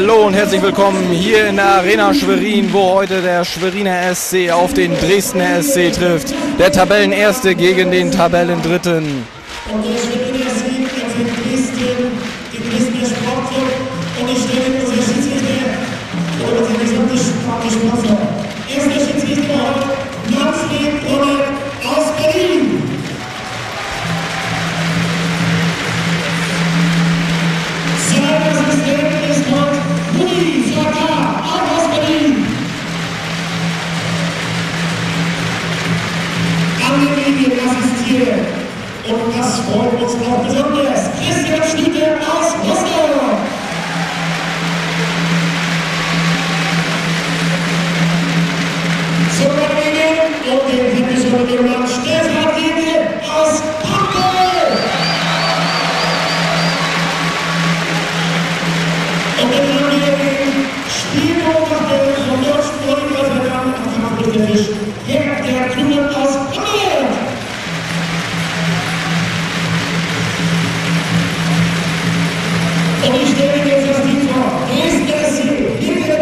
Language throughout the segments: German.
Hallo und herzlich willkommen hier in der Arena Schwerin, wo heute der Schweriner SC auf den Dresdner SC trifft. Der Tabellenerste gegen den Tabellendritten. Fernandes Queiroz.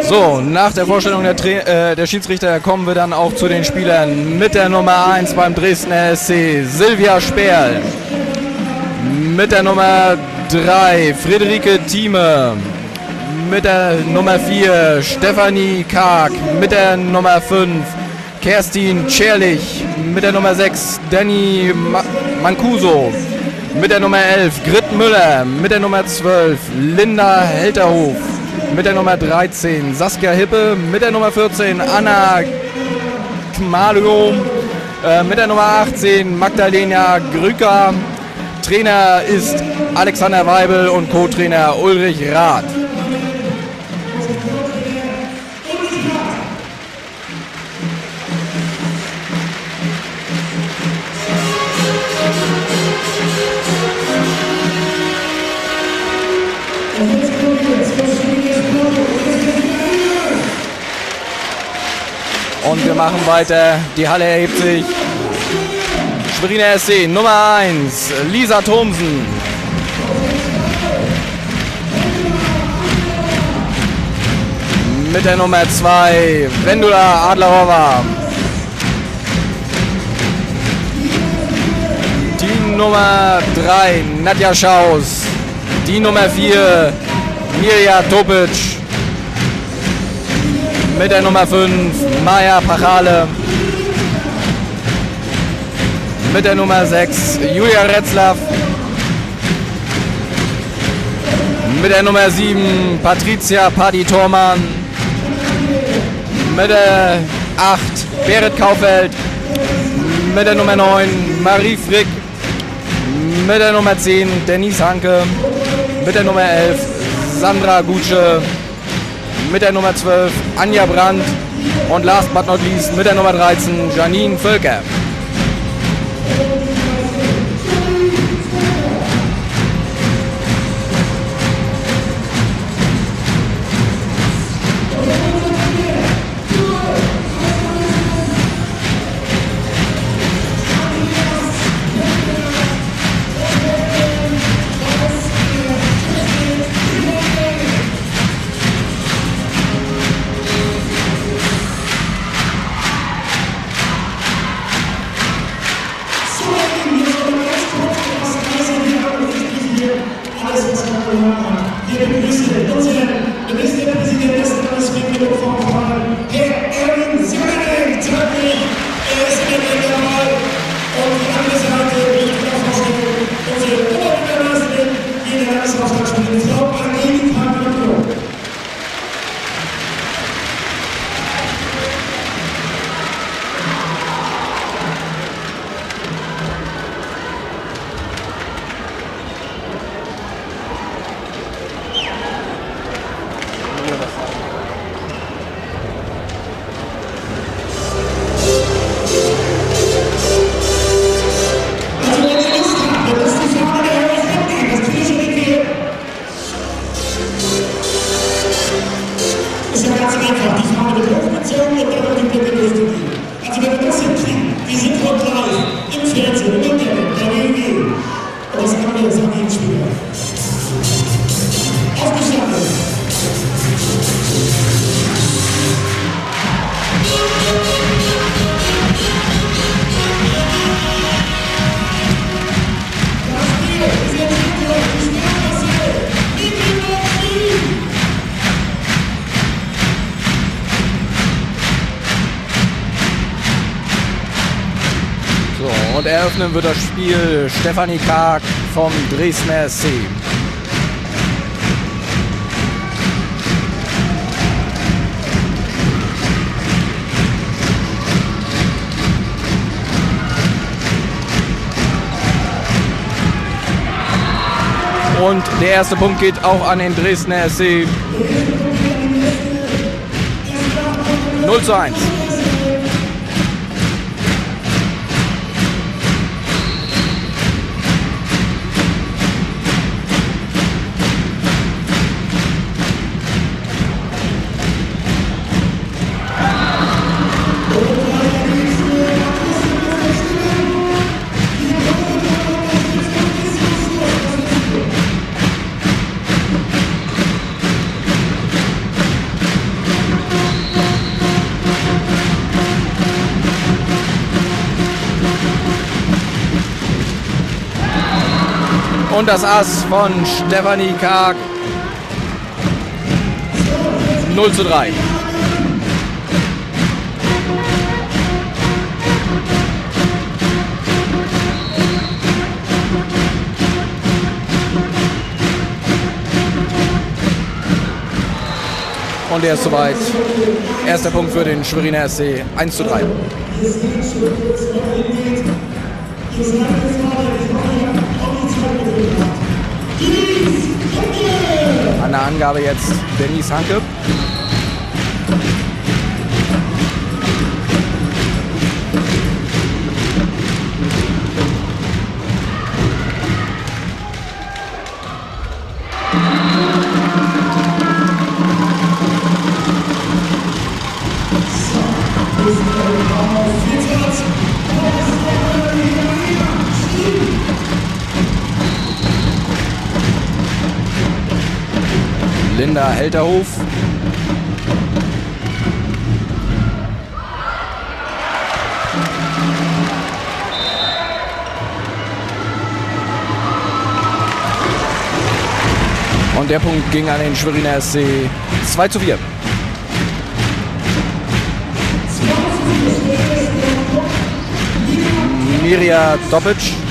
So, nach der Vorstellung der, Tra äh, der Schiedsrichter kommen wir dann auch zu den Spielern mit der Nummer 1 beim Dresdner SC, Silvia Sperl. Mit der Nummer 3, Friederike Thieme. Mit der Nummer 4, Stefanie Karg. Mit der Nummer 5, Kerstin Tscherlich. Mit der Nummer 6, Danny Ma Mancuso. Mit der Nummer 11, Grit Müller. Mit der Nummer 12, Linda Helterhof. Mit der Nummer 13, Saskia Hippe. Mit der Nummer 14, Anna Kmalium. Äh, mit der Nummer 18, Magdalena Grücker. Trainer ist Alexander Weibel und Co-Trainer Ulrich Rath. Wir machen weiter. Die Halle erhebt sich. Schweriner SC Nummer 1, Lisa Thomsen. Mit der Nummer 2, Vendula Adlerova. Die Nummer 3, Nadja Schaus. Die Nummer 4, Mirja Topic. Mit der Nummer 5, Maja Pachale. Mit der Nummer 6, Julia Retzlaff. Mit der Nummer 7, Patricia Padi-Thormann. Mit der 8, Berit Kaufeld. Mit der Nummer 9, Marie Frick. Mit der Nummer 10, Denise Hanke. Mit der Nummer 11, Sandra Gutsche. Mit der Nummer 12, Anja Brandt. Und last but not least mit der Nummer 13, Janine Völker. Was man gehört hat. Wir begrüßen unseren Ministerpräsidenten Stefanie Karg vom Dresdner SC. Und der erste Punkt geht auch an den Dresdner SC. 0 zu 1. Und das Ass von Stefanie Karg. 0 zu 3. Und er ist soweit. Erster Punkt für den Schweriner SC. 1 zu 3. Angabe jetzt Denise Hanke. Linda Helterhof. Und der Punkt ging an den Schweriner SC 2 zu 4. Mirja Dopic.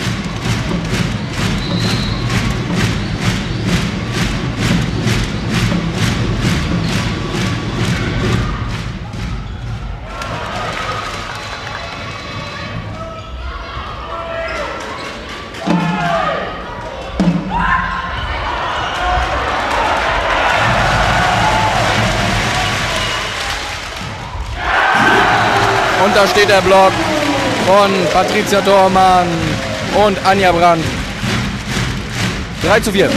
Da steht der Block von Patricia Dormann und Anja Brandt. 3 zu 4.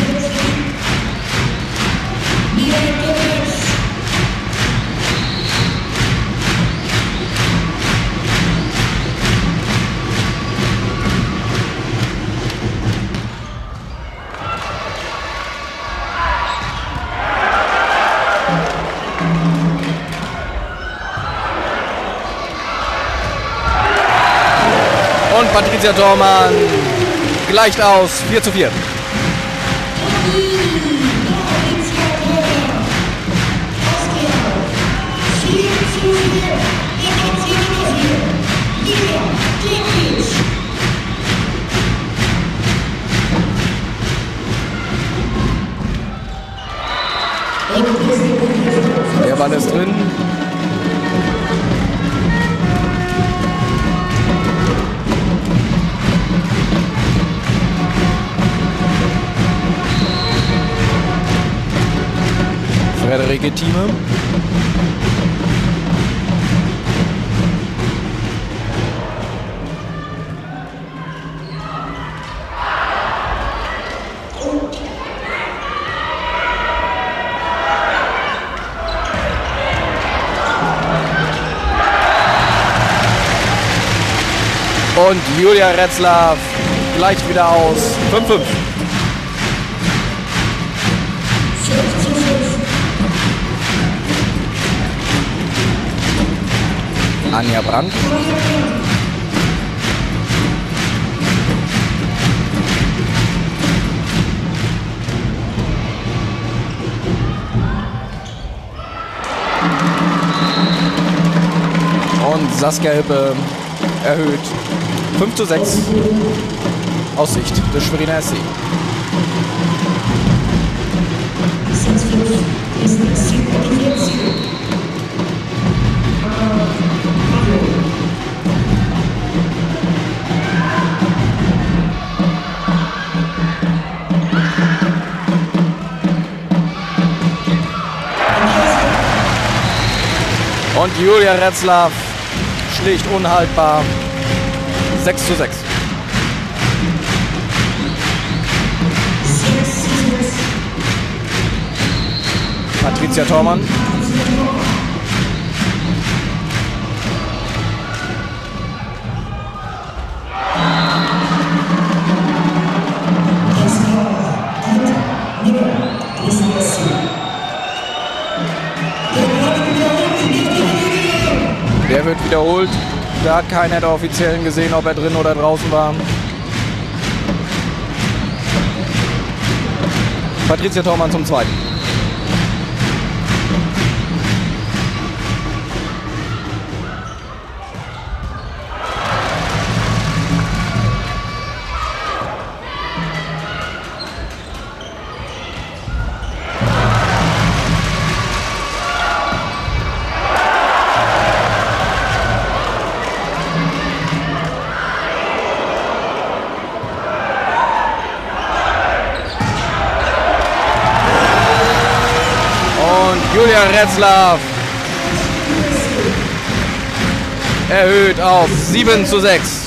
Patricia Dormann gleicht aus 4 zu 4. Der Ball ist drin. Frederike Thieme. Und Julia Retzlaff gleicht wieder aus. 5-5. Anja Brandt. Und Saskia Hippe erhöht 5 zu 6 aus Sicht des Schweriner SC. Und Julia Retzlaff schlicht unhaltbar. 6 zu 6. 6 zu 6. Patricia Thormann. Wird wiederholt. Da hat keiner der Offiziellen gesehen, ob er drin oder draußen war. Patricia Thormann zum Zweiten. Julia Retzlaff erhöht auf 7 zu 6.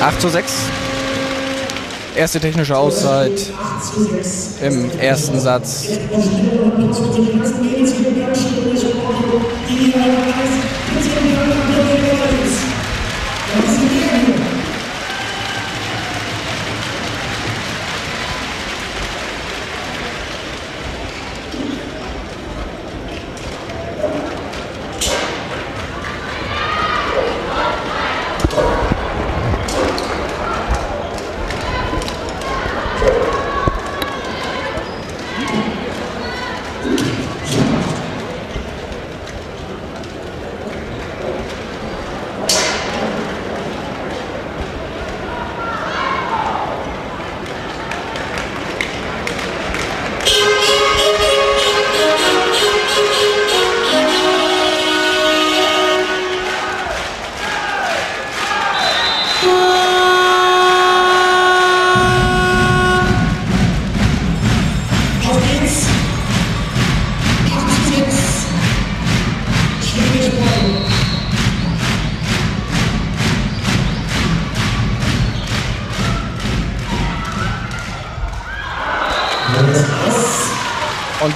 Acht zu 6. Erste technische Auszeit im ersten Satz.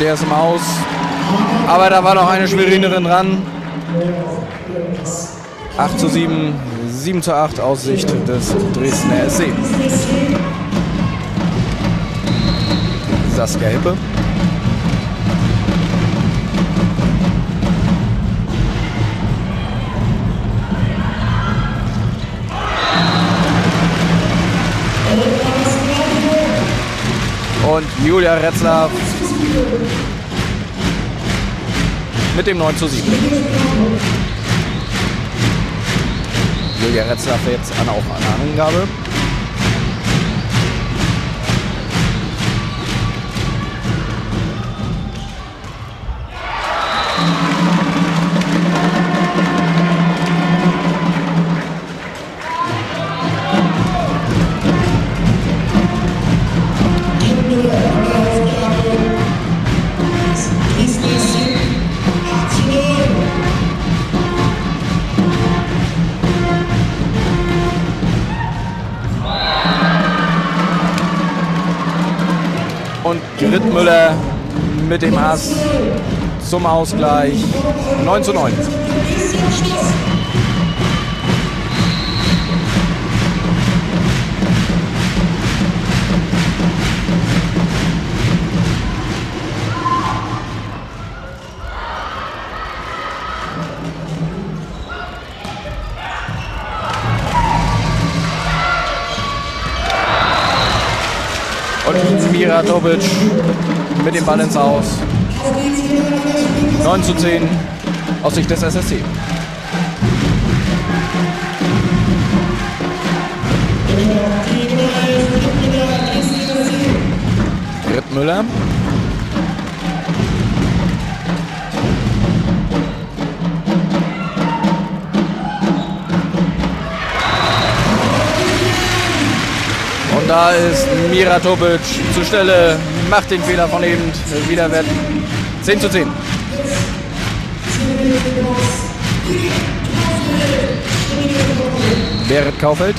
Der ist im Aus. Aber da war noch eine Schwerinerin dran. 8 zu 7, 7 zu 8 aus Sicht des Dresdner SC. Saskia Hippe. Und Julia Retzlaff mit dem 9 zu 7. Julia Retzlaff jetzt auch an der Angabe. Müller mit dem Ass zum Ausgleich. 9 zu 9. Mira Dobic mit dem ins Aus. 9 zu 10 aus Sicht des SSC. Grit Müller. Und da ist Miratovic zur Stelle, macht den Fehler von eben, wieder wird 10 zu 10. Berit Kaufeld.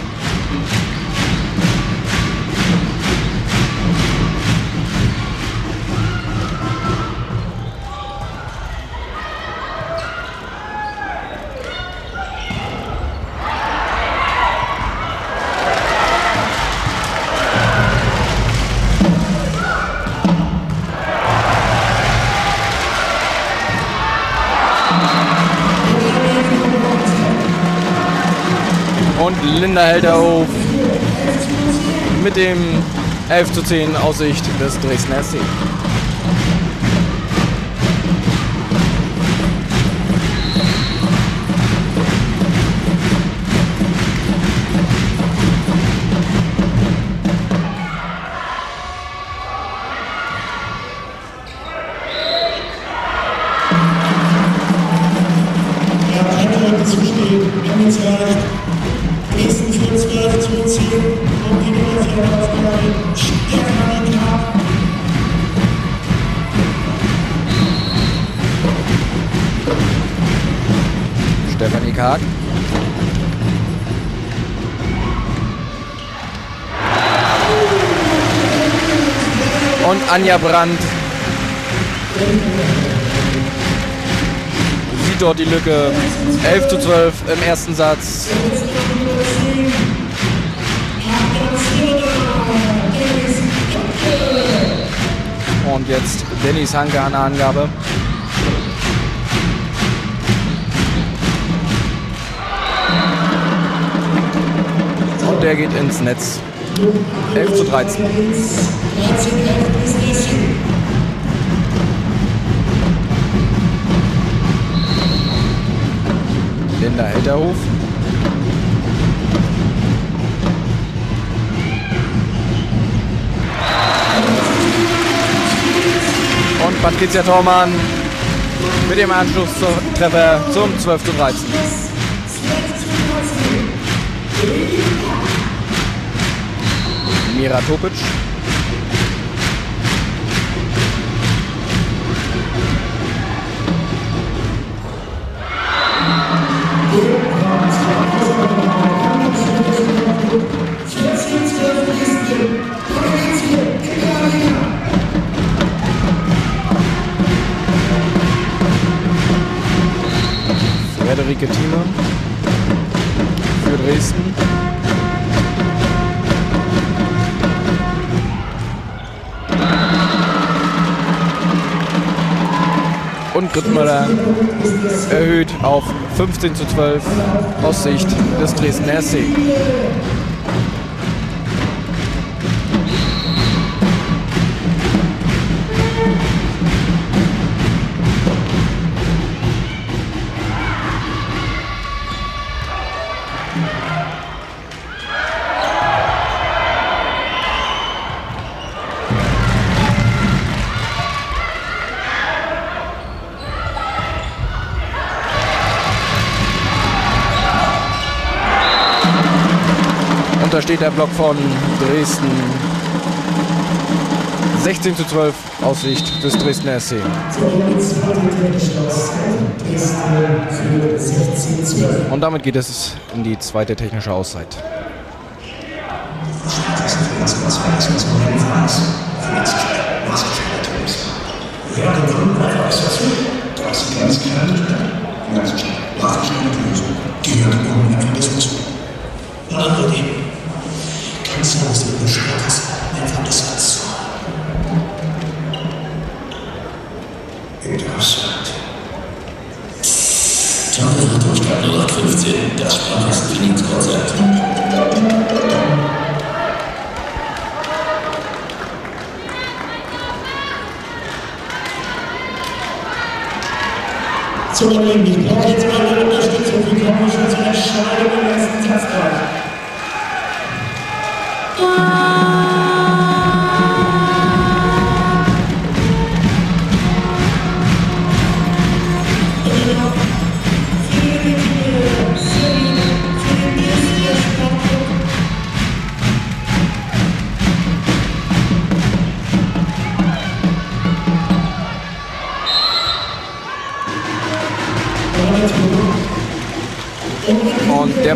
Und Linda hält auf mit dem 11 zu 10 Aussicht des Dresdner SC. Ja, eine Stefanie Karg. Und Anja Brandt sieht dort die Lücke. 11 zu 12 im ersten Satz. Und jetzt Dennis Hanke an der Angabe. Und der geht ins Netz. 11 zu 13. Linda Helterhof. Patricia Thormann mit dem Anschlusstreffer zum 12 zu 13. Mira Topic. Frederike Thieme für Dresden. Und Grittmüller erhöht auf 15 zu 12 aus Sicht des Dresdner SC. Steht der Block von Dresden. 16 zu 12 aus Sicht des Dresdner SC. Und damit geht es in die zweite technische Auszeit. Gehört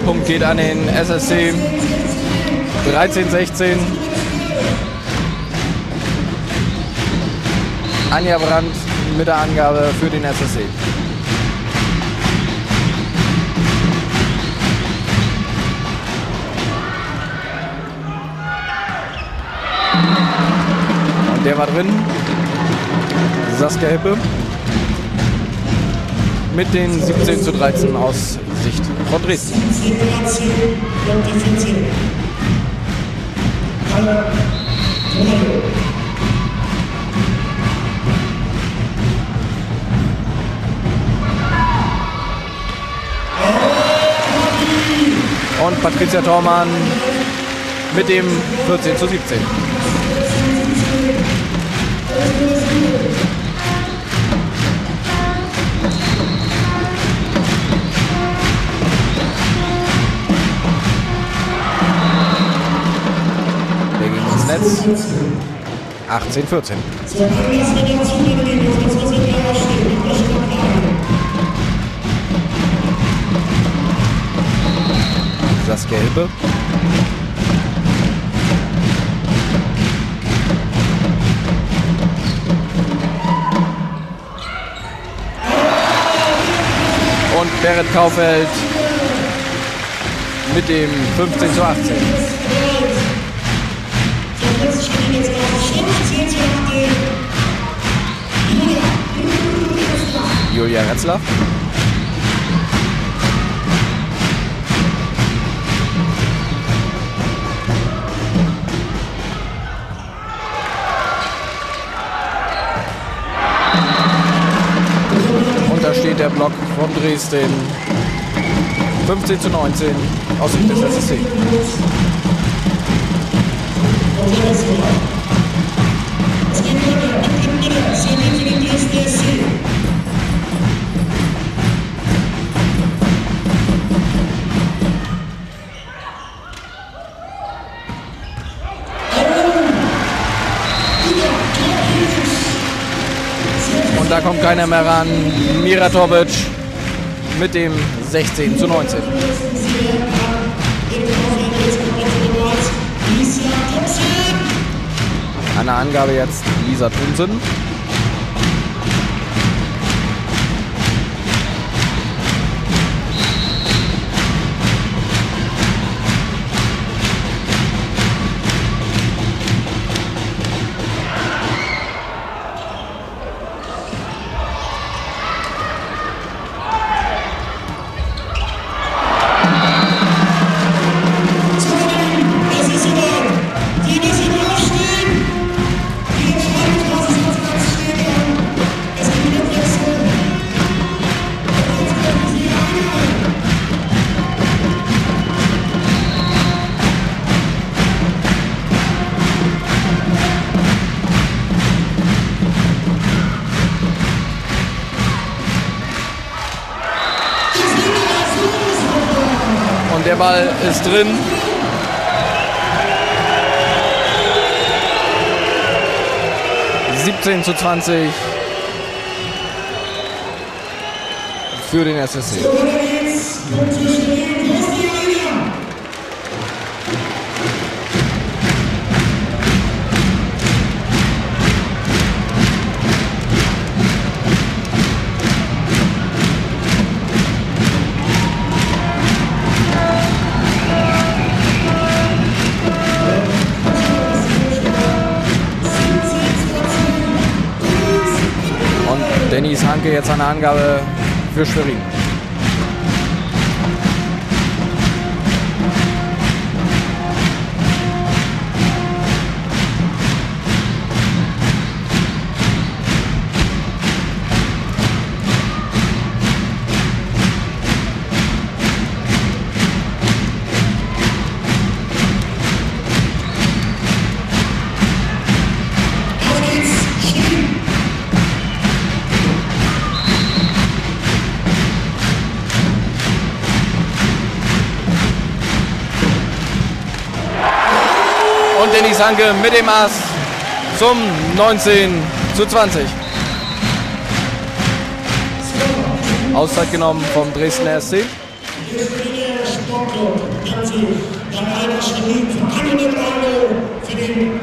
Punkt geht an den SSC 13-16. Anja Brandt mit der Angabe für den SSC. Und der war drin. Saskia Hippe mit den 17 zu 13 aus Sicht von Dresden. 10 13 und 14. Hanna Tornado. Und Patricia Thormann mit dem 14 zu 17. mal rein. Saskia Hilpe. Und Berit Kaufeld mit dem 15 zu 18. Julia Retzlaff. Und da steht der Block von Dresden. 15 zu 19 aus Sicht des SSC. Da kommt keiner mehr ran. Mira Tobic mit dem 16 zu 19. An der Angabe jetzt Lisa Thunsen. Ist drin. Siebzehn zu 20 für den SSC. Hanke jetzt eine Angabe für Schwerin. Hanke mit dem Ass zum 19 zu 20. Auszeit genommen vom Dresdner SC. Der Sportclub kann sich bei einer Schmied für 100 Euro für den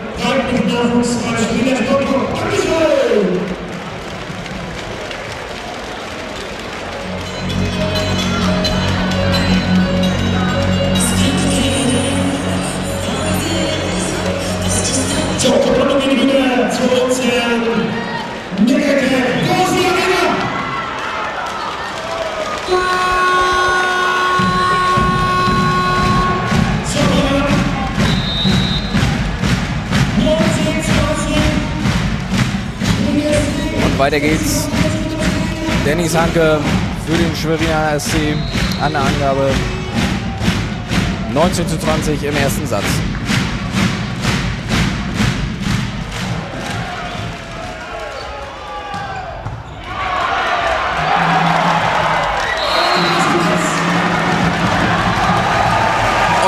weiter geht's. Dennis Hanke für den Schweriner SC an der Angabe 19 zu 20 im ersten Satz.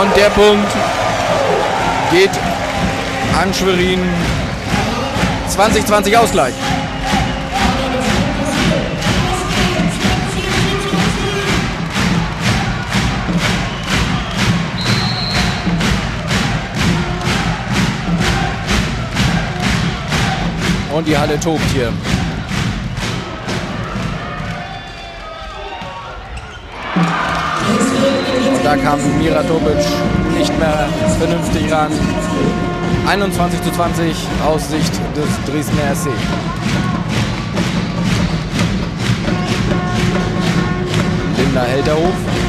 Und der Punkt geht an Schwerin 2020 Ausgleich. Und die Halle tobt hier. Da kam Mira Tobic nicht mehr vernünftig ran. 21 zu 20 aus Sicht des Dresdner SC. Linda Helterhof.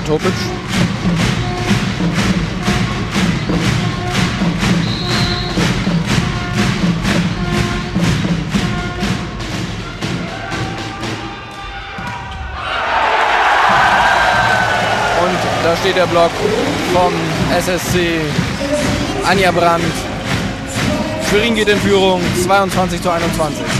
Mira Topic. Und da steht der Block vom SSC Anja Brandt. Schwerin geht in Führung 22 zu 21.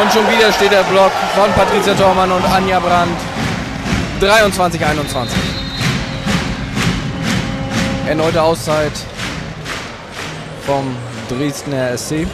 Und schon wieder steht der Block von Patricia Thormann und Anja Brandt. 23, 21. Erneute Auszeit vom Dresdner SC.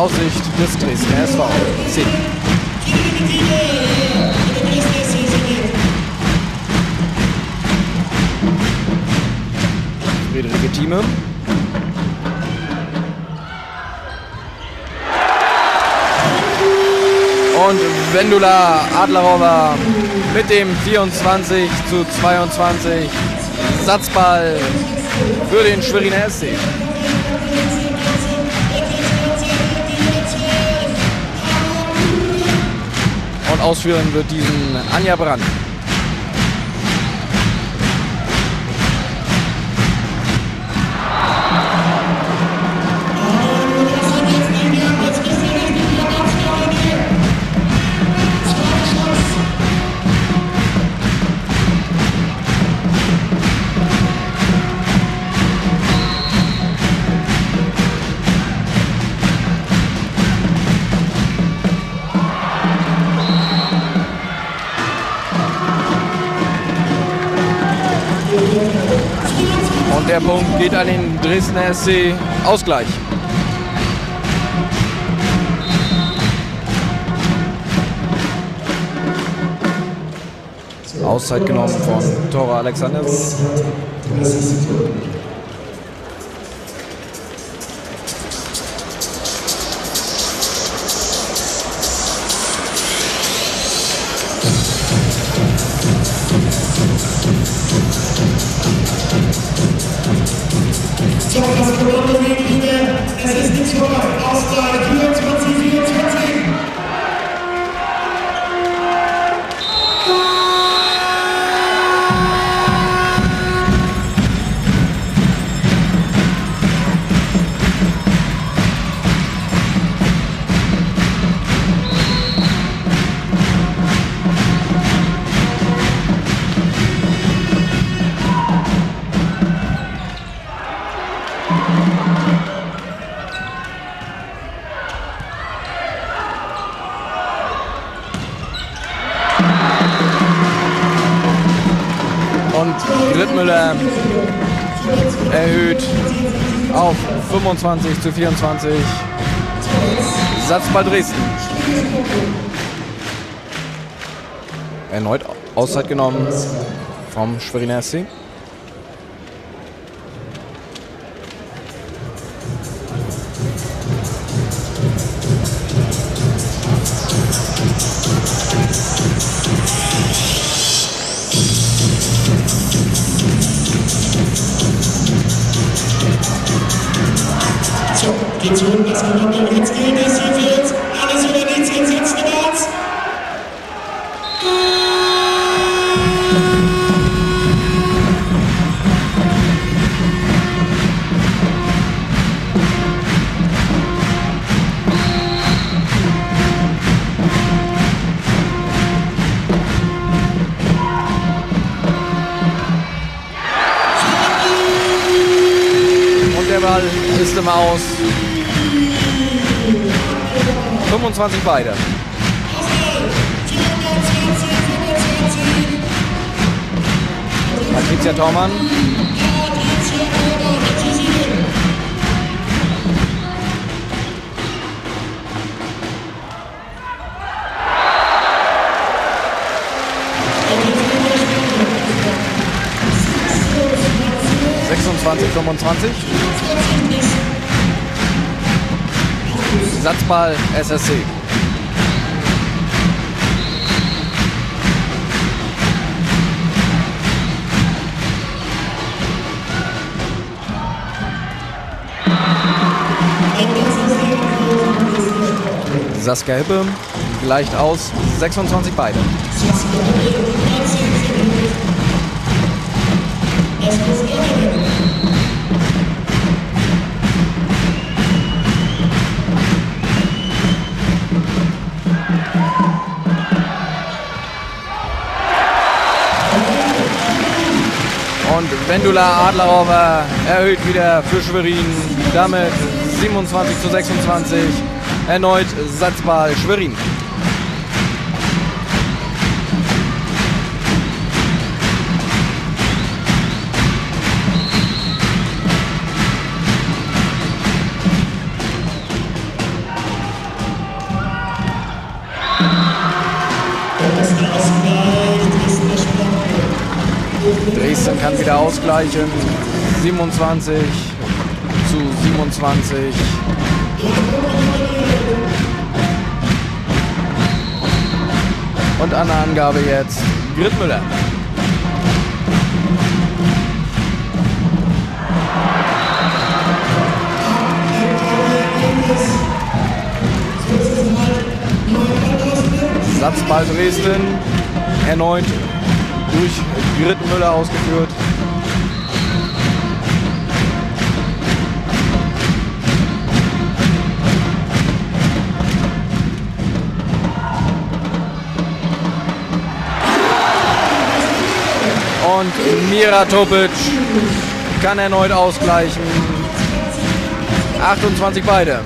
23. Aussicht des Dresdner SV. 10. Friederike Thieme. Und Vendula Adlerova mit dem 24 zu 22 Satzball für den Schweriner SC. Ausführen wird diesen Anja Brandt. Der Punkt geht an den Dresdner SC Ausgleich. Auszeit genommen von Tora Alexander. 25 zu 24. Satzball Dresden. Erneut Auszeit genommen vom Schweriner SC. Im Aus. 25 beide. Patricia Thormann. Sechsundzwanzig, 25. Satzball SSC. Saskia Hippe gleicht aus 26 beide. Und Vendula Adlerhofer erhöht wieder für Schwerin. Damit 27 zu 26. Erneut Satzball Schwerin. Dresden kann wieder ausgleichen. 27 zu 27. Und an der Angabe jetzt Grittmüller. Satzball Dresden. Erneut durch Grittenmüller ausgeführt. Und Mira Topic kann erneut ausgleichen. 28 beide.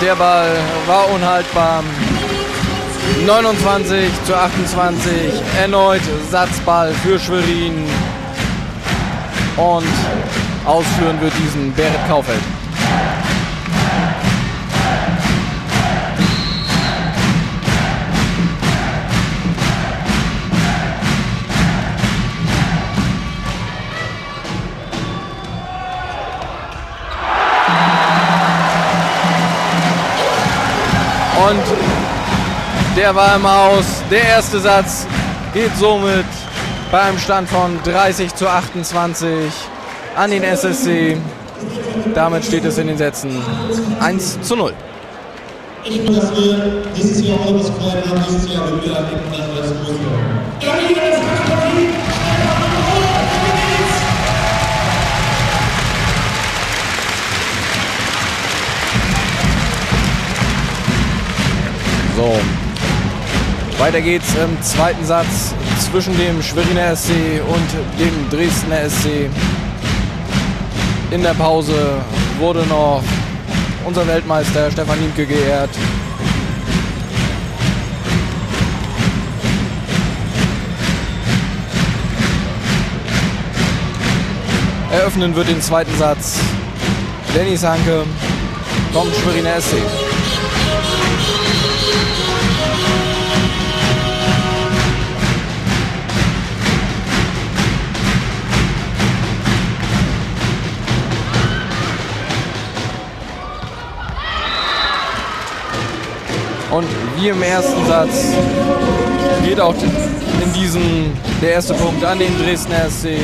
Der Ball war unhaltbar. 29 zu 28. Erneut Satzball für Schwerin. Und ausführen wird diesen Berit Kaufeld. Und der war im Aus. Der erste Satz geht somit beim Stand von 30 zu 28 an den SSC. Damit steht es in den Sätzen 1 zu 0. Ich wir dieses Jahr auch was Freude haben, dieses Jahr mit Weiter geht's im zweiten Satz zwischen dem Schweriner SC und dem Dresdner SC. In der Pause wurde noch unser Weltmeister Stefan Niemke geehrt. Eröffnen wird den zweiten Satz Dennis Hanke vom Schweriner SC. Und wie im ersten Satz geht auch in diesem der erste Punkt an den Dresdner SC.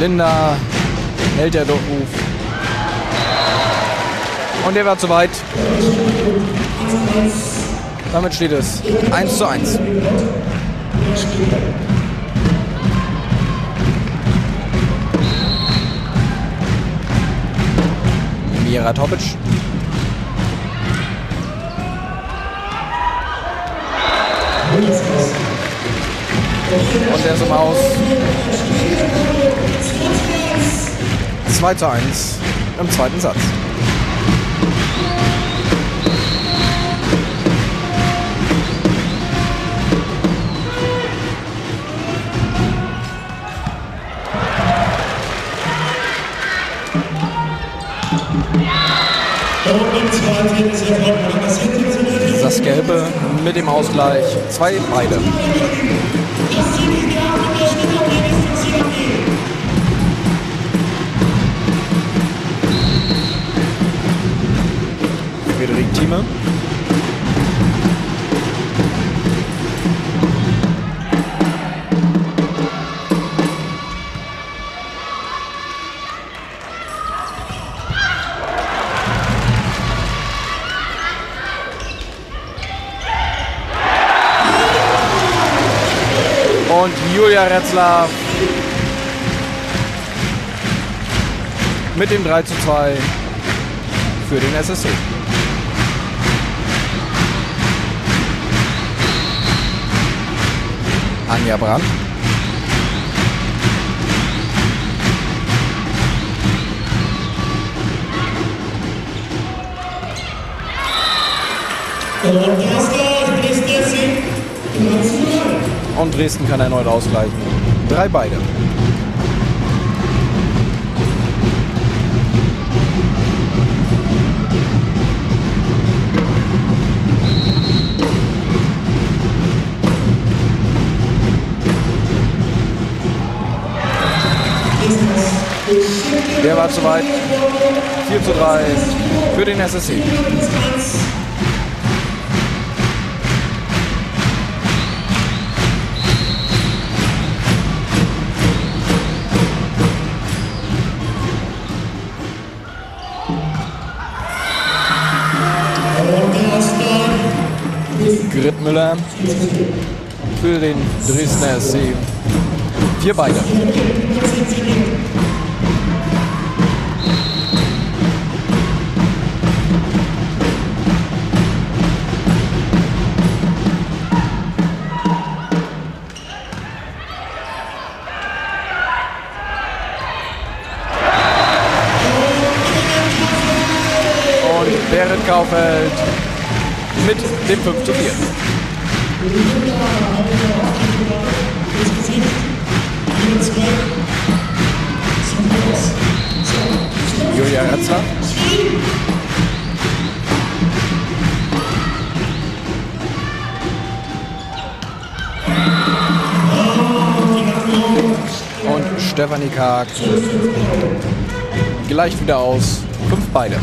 Linda hält der Durchruf. Und der war zu weit. Damit steht es 1 zu 1. Topic. Und der ist im Aus. 2 zu 1 im zweiten Satz. Das Gelbe mit dem Ausgleich. Zwei beide. Das Team Julia Retzlaff mit dem 3 zu 2 für den SSC. Anja Brandt. Und erster Dresdner SC. 3 zu 0 und Dresden kann erneut ausgleichen. Drei beide. Der war zu weit. 4 zu 3 für den SSC. Grit Müller für den Dresdner SC. Vier beide. Berit Kaufeld mit dem 5 zu 4. Julia Ratzler. Und Stefanie Karg gleicht wieder aus. Fünf beide.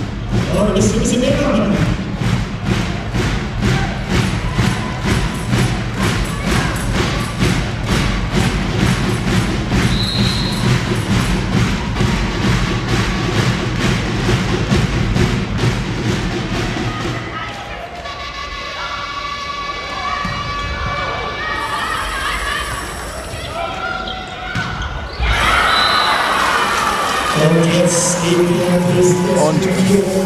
Und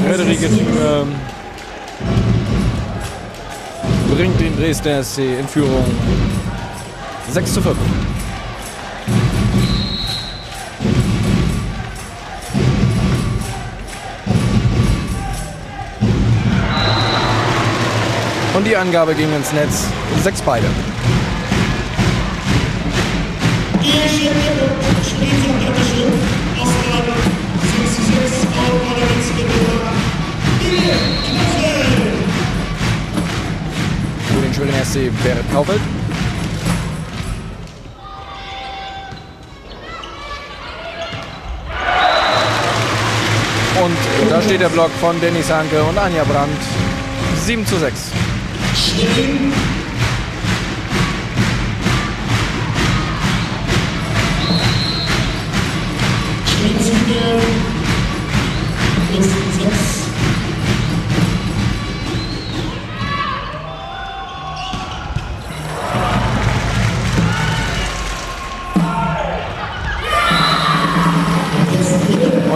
Frederike ähm, bringt den Dresdner SC in Führung 6 zu 5. Und die Angabe ging ins Netz. 6 beide. Ihr Spieltag bitteschön. Ausgabe Schwerin SC Berit Kaufeld. Und da steht der Block von Dennis Hanke und Anja Brandt. 7 zu 6. Stehen. Spielzüge.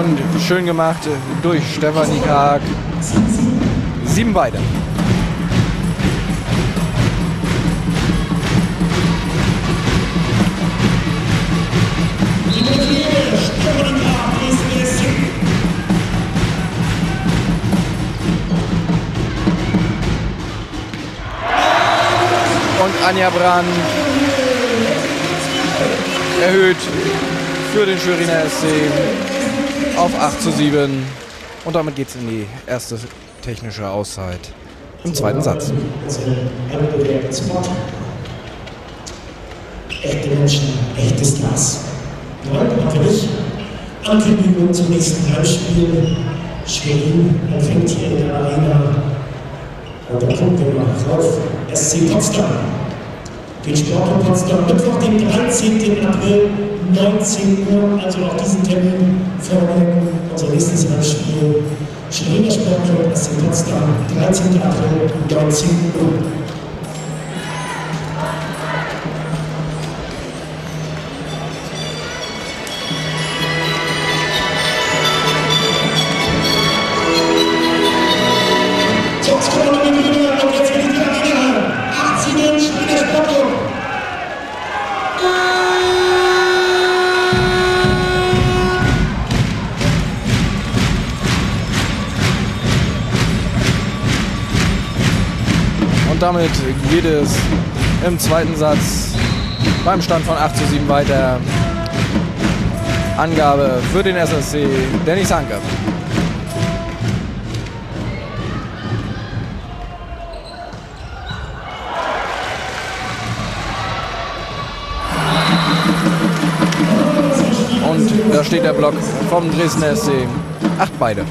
Und schön gemacht durch Stefanie Karg. Sieben beide. Und Anja Brandt erhöht für den Schweriner SC auf 8 zu 7. Und damit geht es in die erste technische Auszeit im zweiten Satz. Echte Menschen, echtes Glas. Ja, natürlich. Ankündigung zum nächsten Heimspiel. Schwerin empfängt hier in der Arena. Und gucken wir mal drauf. SC Potsdam. Den Sport in Potsdam Mittwoch, den 13. April, 19 Uhr. Also auch diesen Termin vormerken. Unser nächstes Heimspiel. Schweriner Sportclub SC Potsdam, 13. April, 19 Uhr. Damit geht es im zweiten Satz beim Stand von 8 zu 7 weiter. Angabe für den SSC Dennis Hanke. Und da steht der Block vom Dresdner SC. Acht beide.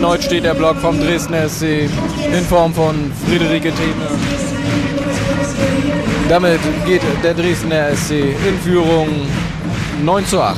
Erneut steht der Block vom Dresdner SC in Form von Friederike Theme. Damit geht der Dresdner SC in Führung 9 zu 8.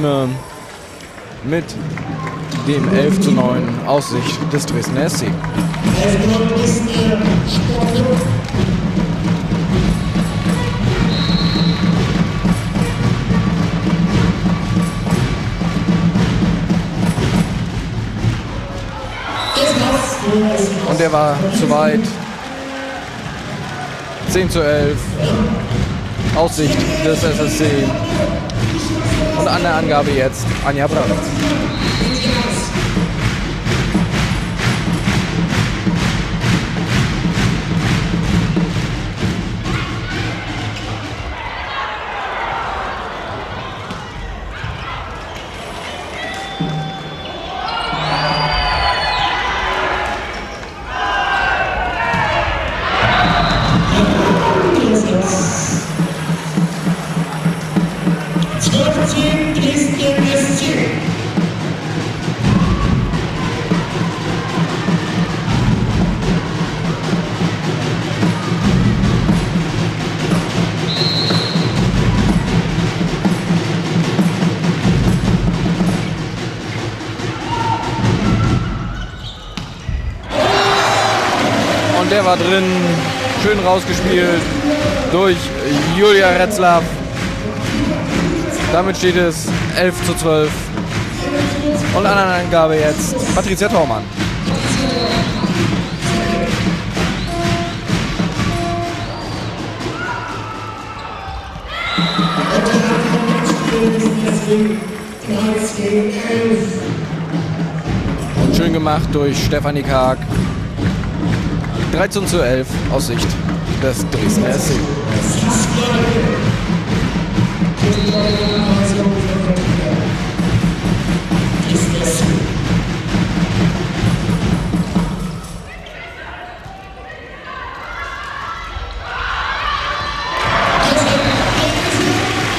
Thieme mit dem 11 zu 9 aus Sicht des Dresdner SC. Und der war zu weit. 10 zu 11. Aussicht des SSC. Und an der Angabe jetzt Anja Brandt. War drin. Schön rausgespielt durch Julia Retzlaff. Damit steht es 11 zu 12. Und an der Angabe jetzt Patricia Thormann. Schön gemacht durch Stefanie Karg. 13 zu 11 aus Sicht des Dresdner SC.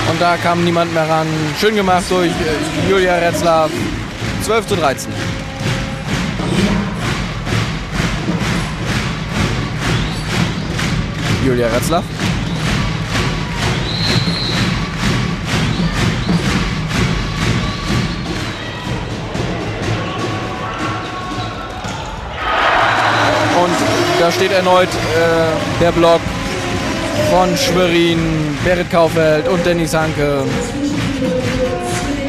Und da kam niemand mehr ran. Schön gemacht durch Julia Retzlaff. 12 zu 13. Julia Retzlaff. Und da steht erneut äh, der Block von Schwerin, Berit Kaufeld und Dennis Hanke.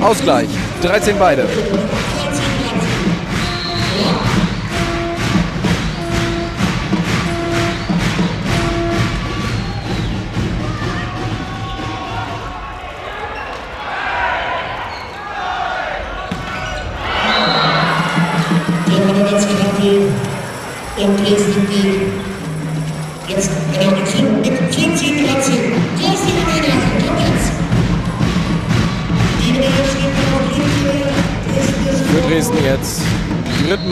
Ausgleich. 13 beide. Und jetzt die jetzt äh, mit 14, 13. Große Arena. Kommt jetzt. Die Für Dresden jetzt Grit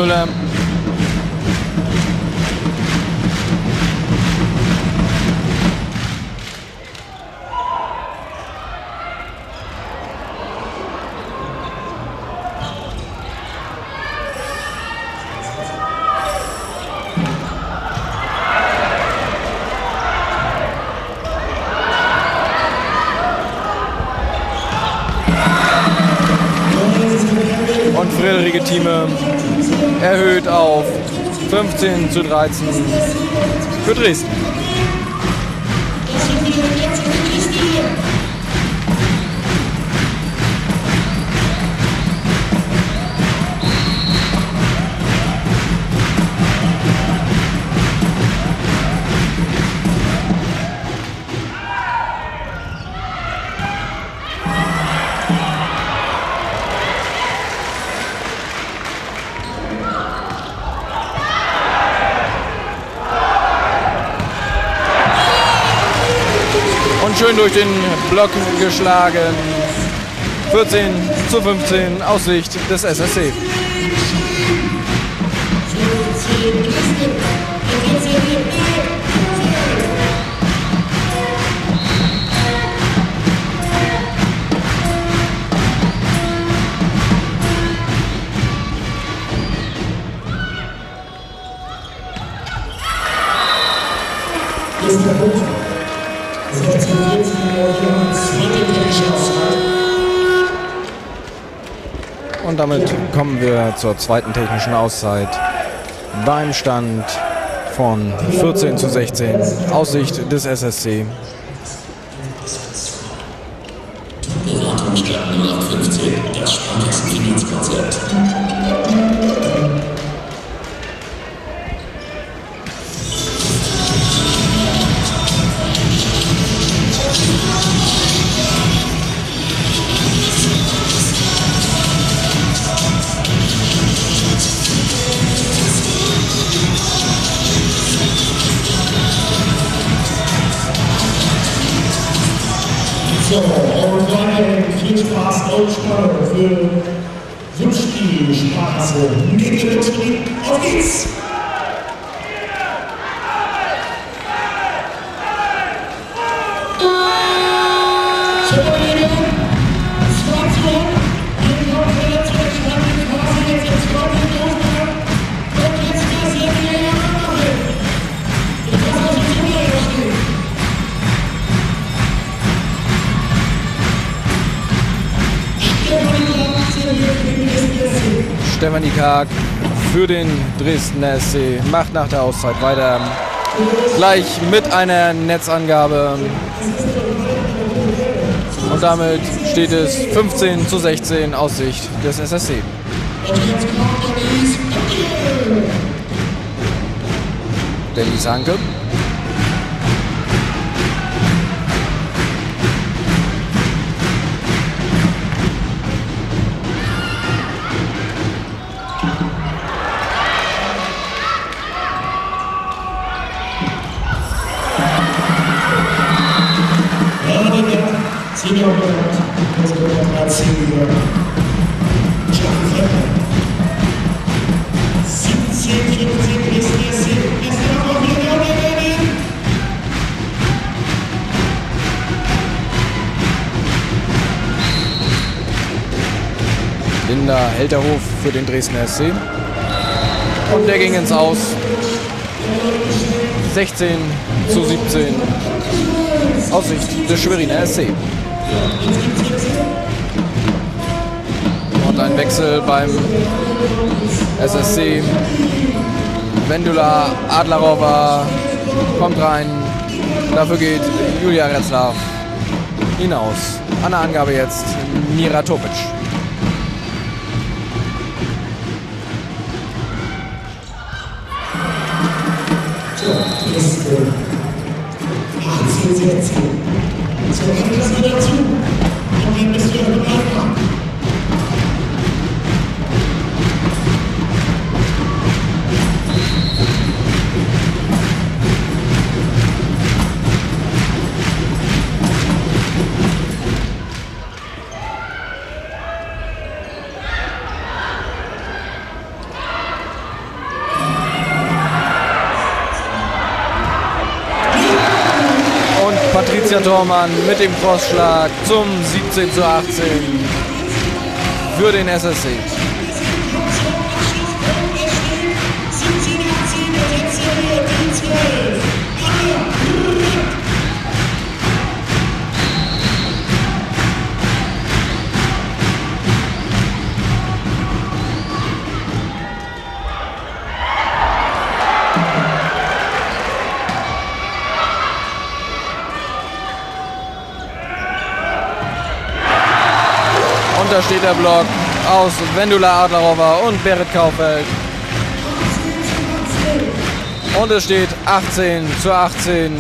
15 zu 13 für Dresden. Durch den Block geschlagen. 14 zu 15 aus Sicht des SSC. Nächster Punkt. Und damit kommen wir zur zweiten technischen Auszeit beim Stand von 14 zu 16 aus Sicht des SSC. Den Dresdner SC macht nach der Auszeit weiter. Gleich mit einer Netzangabe. Und damit steht es 15 zu 16 aus Sicht des SSC. Dennis Hanke. Senior. Stefan Fremder. 17, 15 ist der SC. Es darf auch wieder werden. Linda Helterhof für den Dresdner SC. Und der ging ins Aus. 16 zu 17 aus Sicht des Schweriner SC. Und ein Wechsel beim SSC. Vendula Adlerova kommt rein. Dafür geht Julia Retzlaff hinaus. An der Angabe jetzt Mira Topic. ist äh, 18, Patricia Thormann mit dem Crossschlag zum 17 zu 18 für den SSC. Und da steht der Block aus Vendula Adlerova und Berit Kaufeld. Und es steht 18 zu 18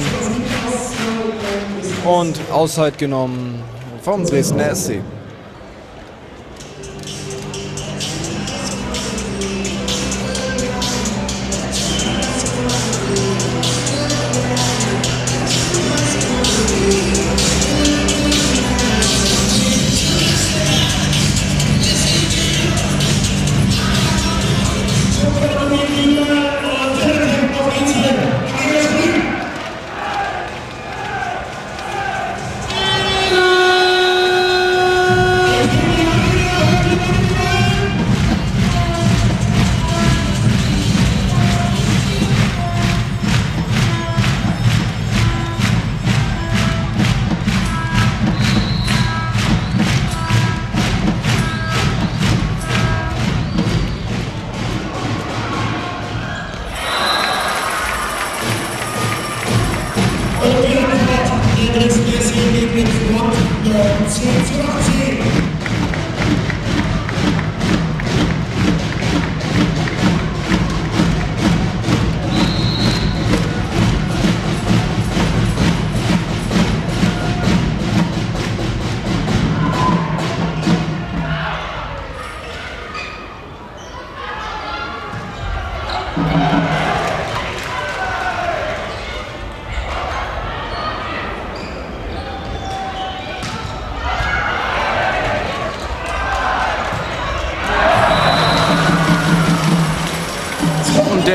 und Auszeit genommen vom Dresdner SC.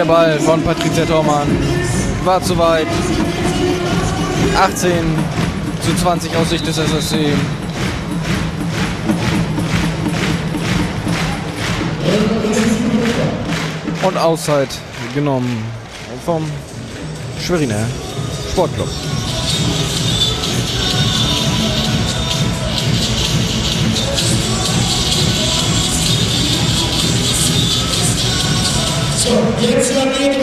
Der Ball von Patricia Thormann war zu weit. 18 zu 20 aus Sicht des SSC. Und Auszeit genommen vom Schweriner Sportclub. So, jetzt seid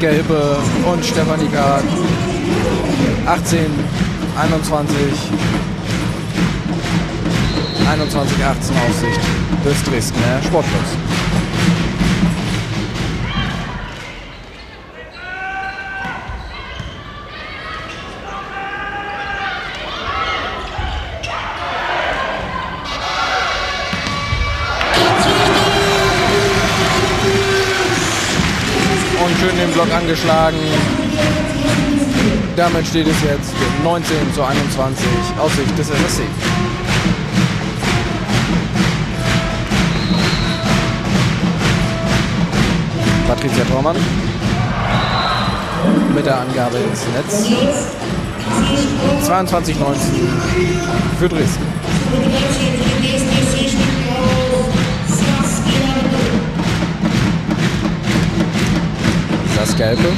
Saskia und Stefanie Gard. 18, 21, 21, 18 Aussicht des Dresdner Sportclubs. Block angeschlagen. Damit steht es jetzt 19 zu 21 aus Sicht des SSC. Patricia Tormann mit der Angabe ins Netz. 22-19 für Dresden. Saskia Elke.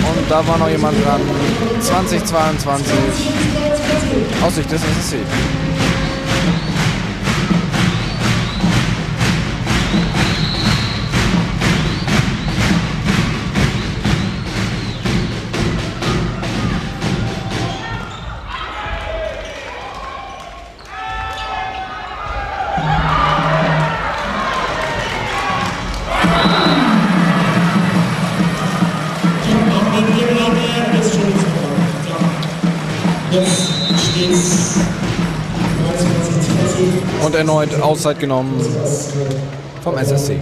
Und da war noch jemand dran. 2022. Aussicht des SSC. Jetzt Und erneut Auszeit genommen vom SSC.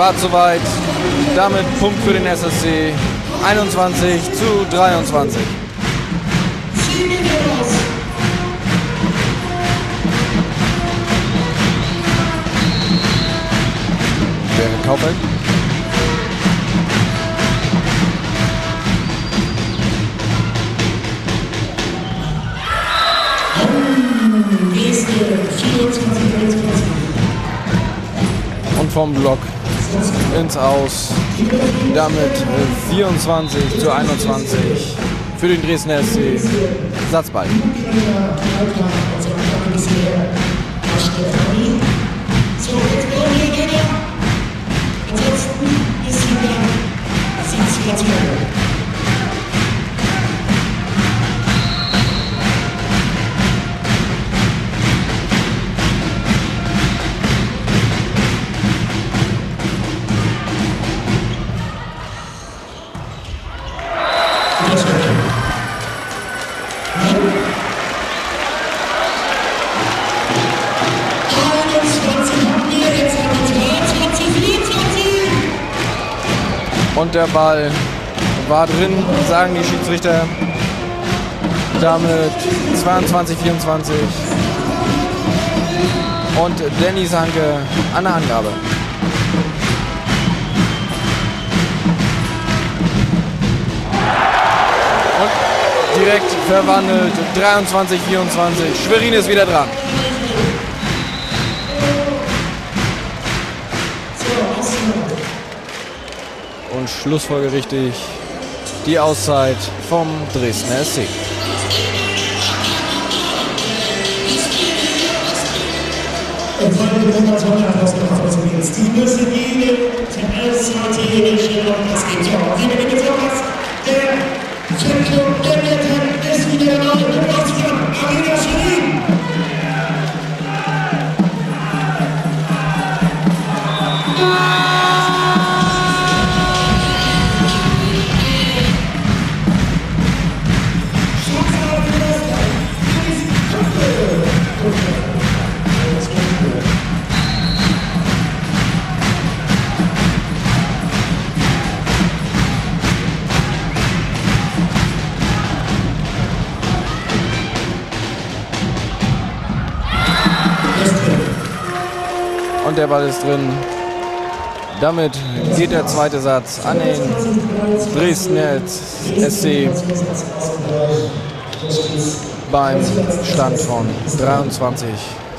War zu weit. Damit Punkt für den SSC. 21 zu 23. Wäre Kaufeld. Nächste 24, 23. Und vom Block ins Aus. Damit äh, 24 zu 21 für den Dresdner SC. Satzball. So, jetzt Und der Ball war drin, sagen die Schiedsrichter. Damit 22, 24. Und Dennis Hanke an der Angabe. Und direkt verwandelt. 23, 24. Schwerin ist wieder dran. Und schlussfolgerichtig die Auszeit vom Dresdner SC. Und Informationen herausgebracht, also jetzt die müssen gegen die SVT Stellung, das geht ja auch. Liebe Liebe Thomas, der Zentrum der Wetter ist wieder neu mit Ostern, Arena Schwerin. Ball ist drin. Damit geht der zweite Satz an den Dresdner SC beim Stand von 23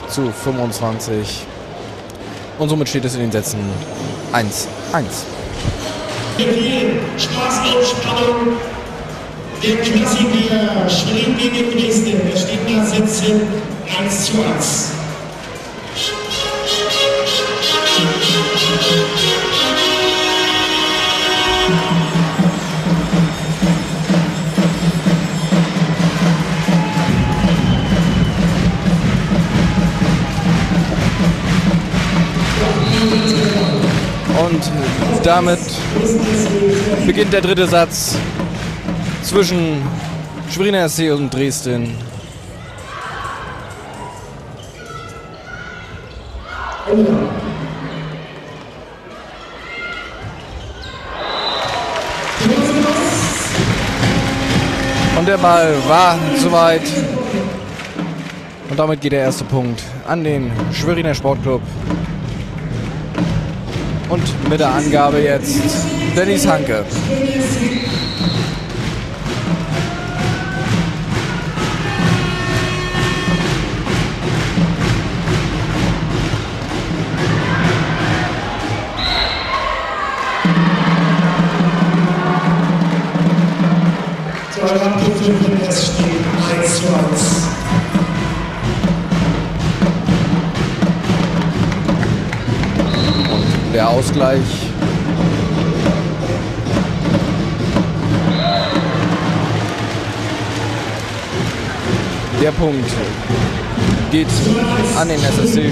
zu 25. Und somit steht es in den Sätzen 1, 1. Hier Spaß und Spannung. Der Klassiker Schwerin gegen Dresden. Der steht da sitzen 1 zu 1. damit beginnt der dritte Satz zwischen Schweriner SC und Dresden. Und der Ball war soweit. Und damit geht der erste Punkt an den Schweriner Sportclub. Und mit der Angabe jetzt Dennis Hanke. Ausgleich. Der Punkt geht an den SSC.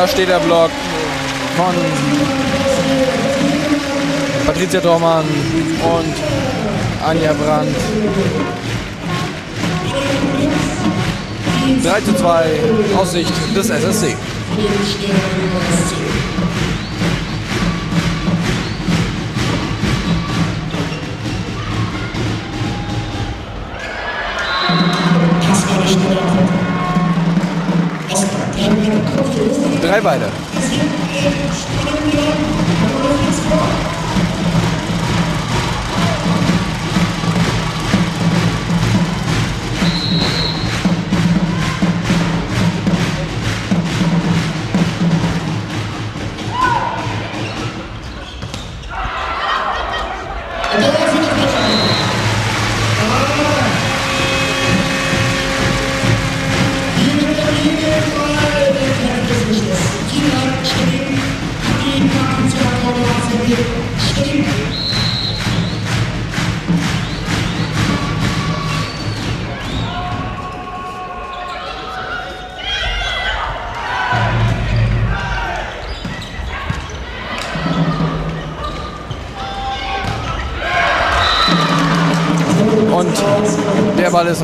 da steht der Block von Patricia Dormann und Anja Brandt. 3 zu 2 aus Sicht des SSC. Kaspar Schneider. Drei beide.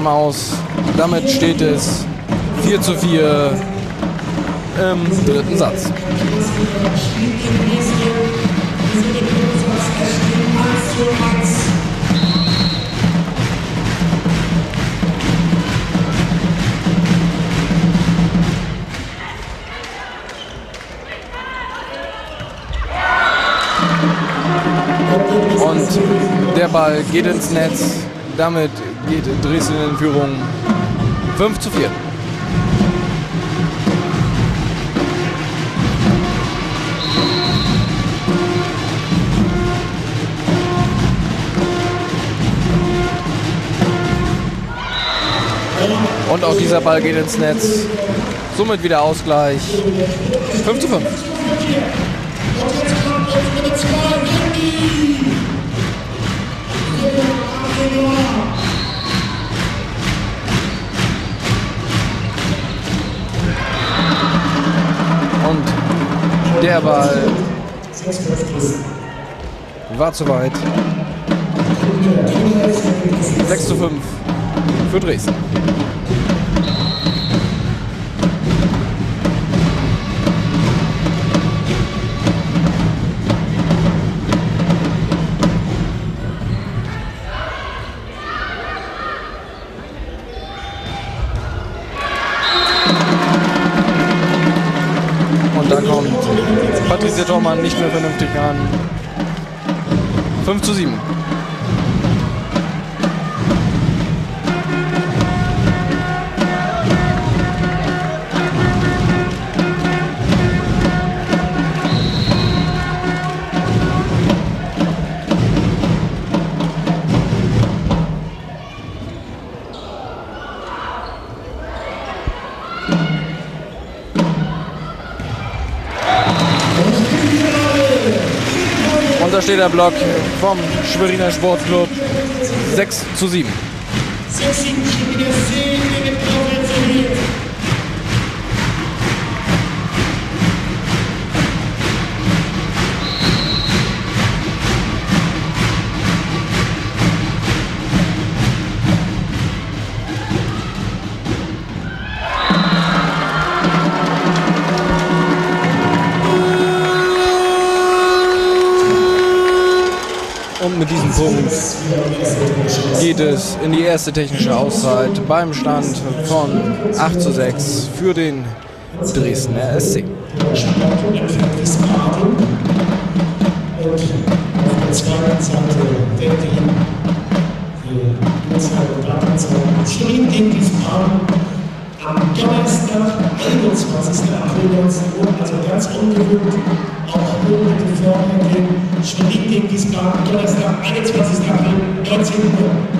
Aus. Damit steht es 4 zu 4 im dritten Satz. Und der Ball geht ins Netz. Damit geht Dresden in Führung 5 zu 4. Und auch dieser Ball geht ins Netz. Somit wieder Ausgleich. 5 zu 5. der Ball war zu weit. 6 zu 5 für Dresden. Thormann nicht mehr vernünftig an. 5 zu 7. steht der Block vom Schweriner Sportclub 6 zu 7. es in die erste technische Auszeit beim Stand von 8 zu 6 für den Dresdner SC. Die die. Schwerin gegen Wiesbaden am Donnerstag, 21. April 19 Uhr, also ganz ungewöhnt, auch den Vorhängen gegen Schwerin gegen Wiesbaden, Donnerstag, 21. April 19 Uhr.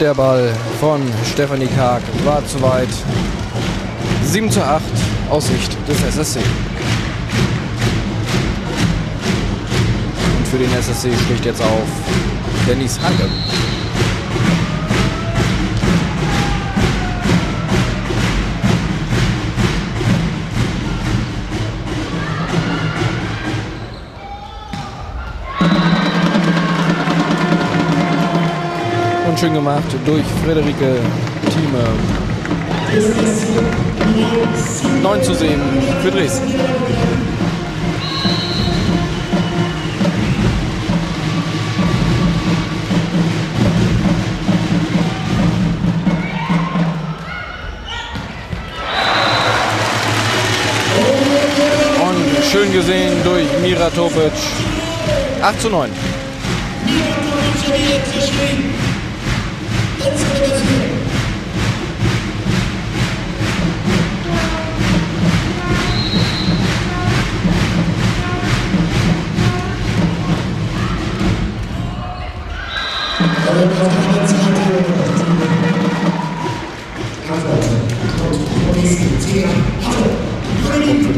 Der Ball von Stefanie Karg war zu weit. 7 zu 8 aus Sicht des SSC. Und für den SSC schlicht jetzt auf Dennis Hanke. Schön gemacht durch Friederike Thieme. 9 zu sehen für Dresden. Und schön gesehen durch Mira Topic. 8 zu 9.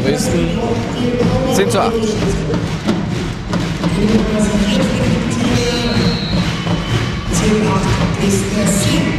Dresden 10 zu 8. ist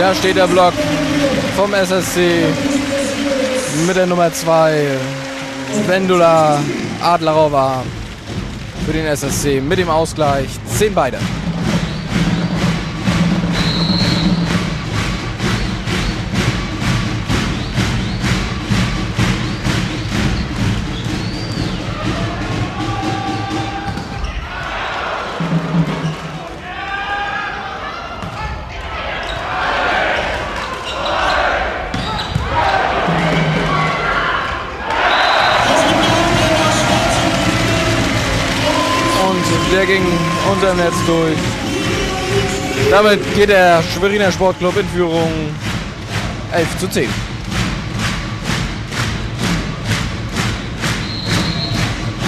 da steht der Block vom SSC mit der Nummer 2. Vendula Adlerova für den SSC mit dem Ausgleich. 10 beide. Netz durch. Damit geht der Schweriner Sportclub in Führung 11 zu 10.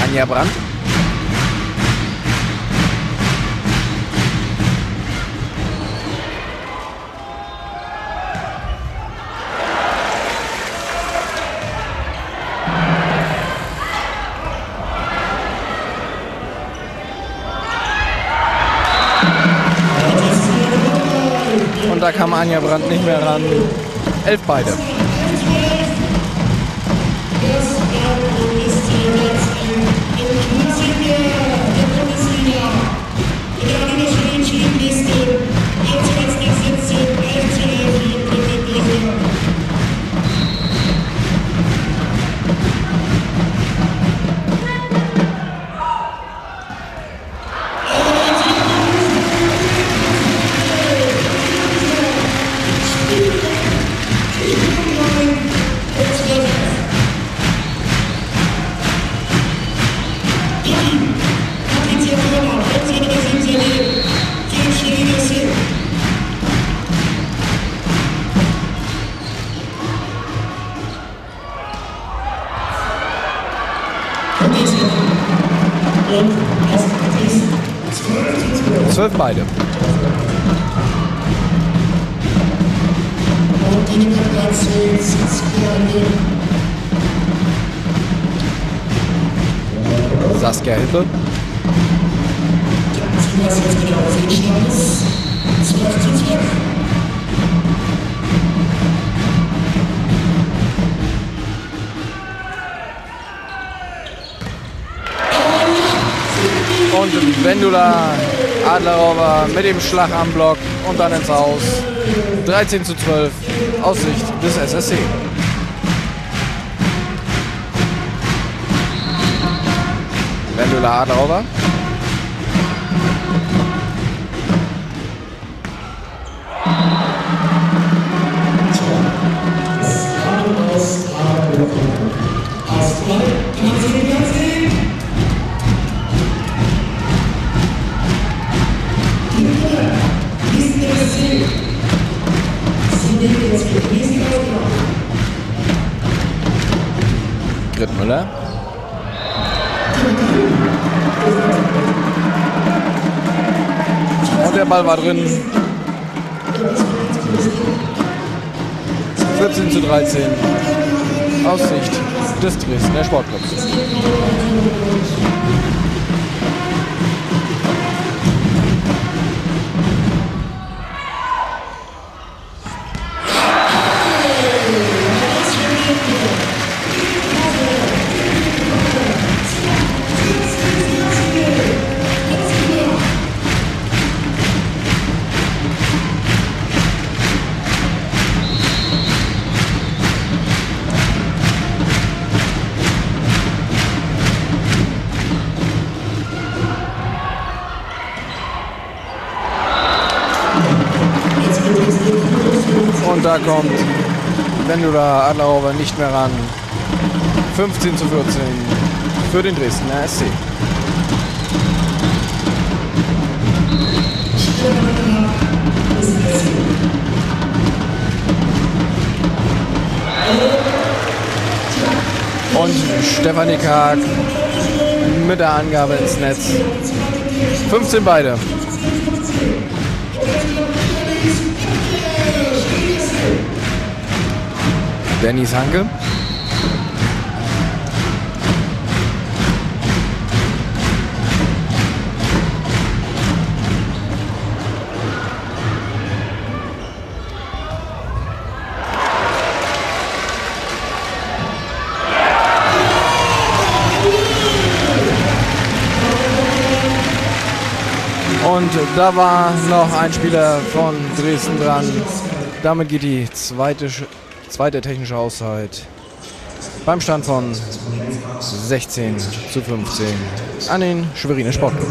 Anja Brandt. Da kam Anja Brandt nicht mehr ran. Elf beide. 12 zu 12. Und Vendula Adlerauer mit dem Schlag am Block und dann ins Haus. 13 zu 12 aus Sicht des SSC. Vendula Adlerauer. Ball war drin. 14 zu 13. Aus Sicht des Dresdner Sportclubs. Da kommt Vendula Adlerhofer nicht mehr ran. 15 zu 14 für den Dresdner SC. Und Stefanie Karg mit der Angabe ins Netz. 15 beide. Dennis Hanke. Und da war noch ein Spieler von Dresden dran. Damit geht die zweite, zweite technische Auszeit beim Stand von 16 zu 15 an den Schweriner Sportclub.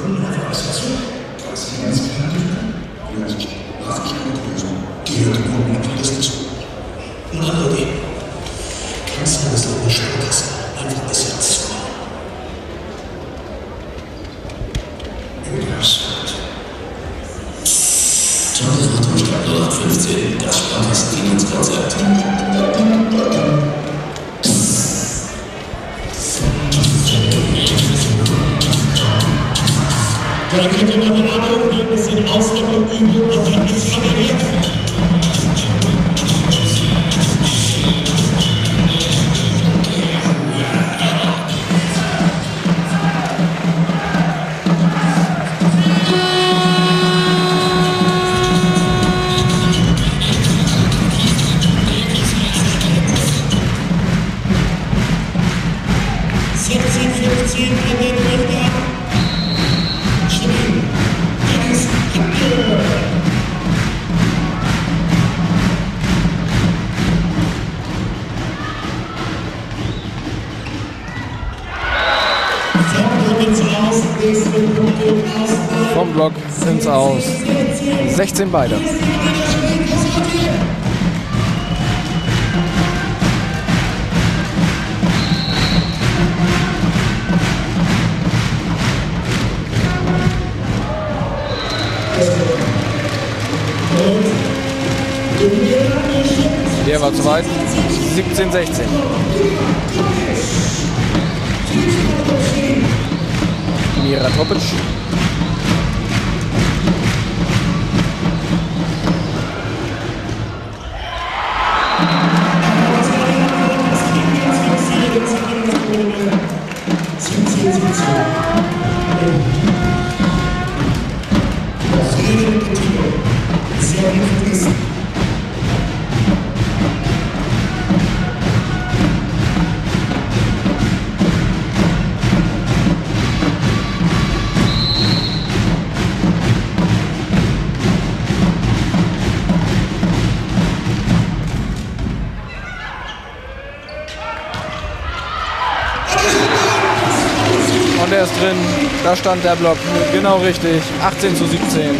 Stand der Block. Genau richtig. 18 zu 17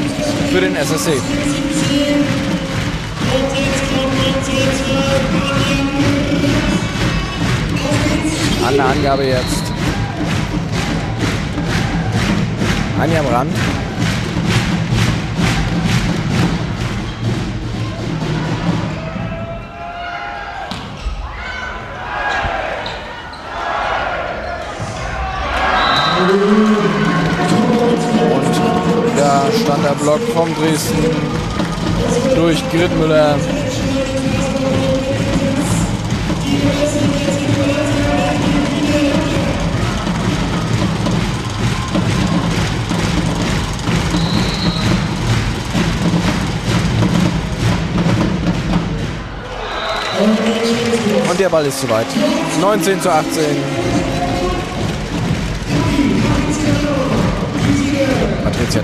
für den SSC. An der Angabe jetzt. Anja am Rand. Vom Dresden durch Gridmüller. Und der Ball ist zu weit. 19 zu 18. Patricia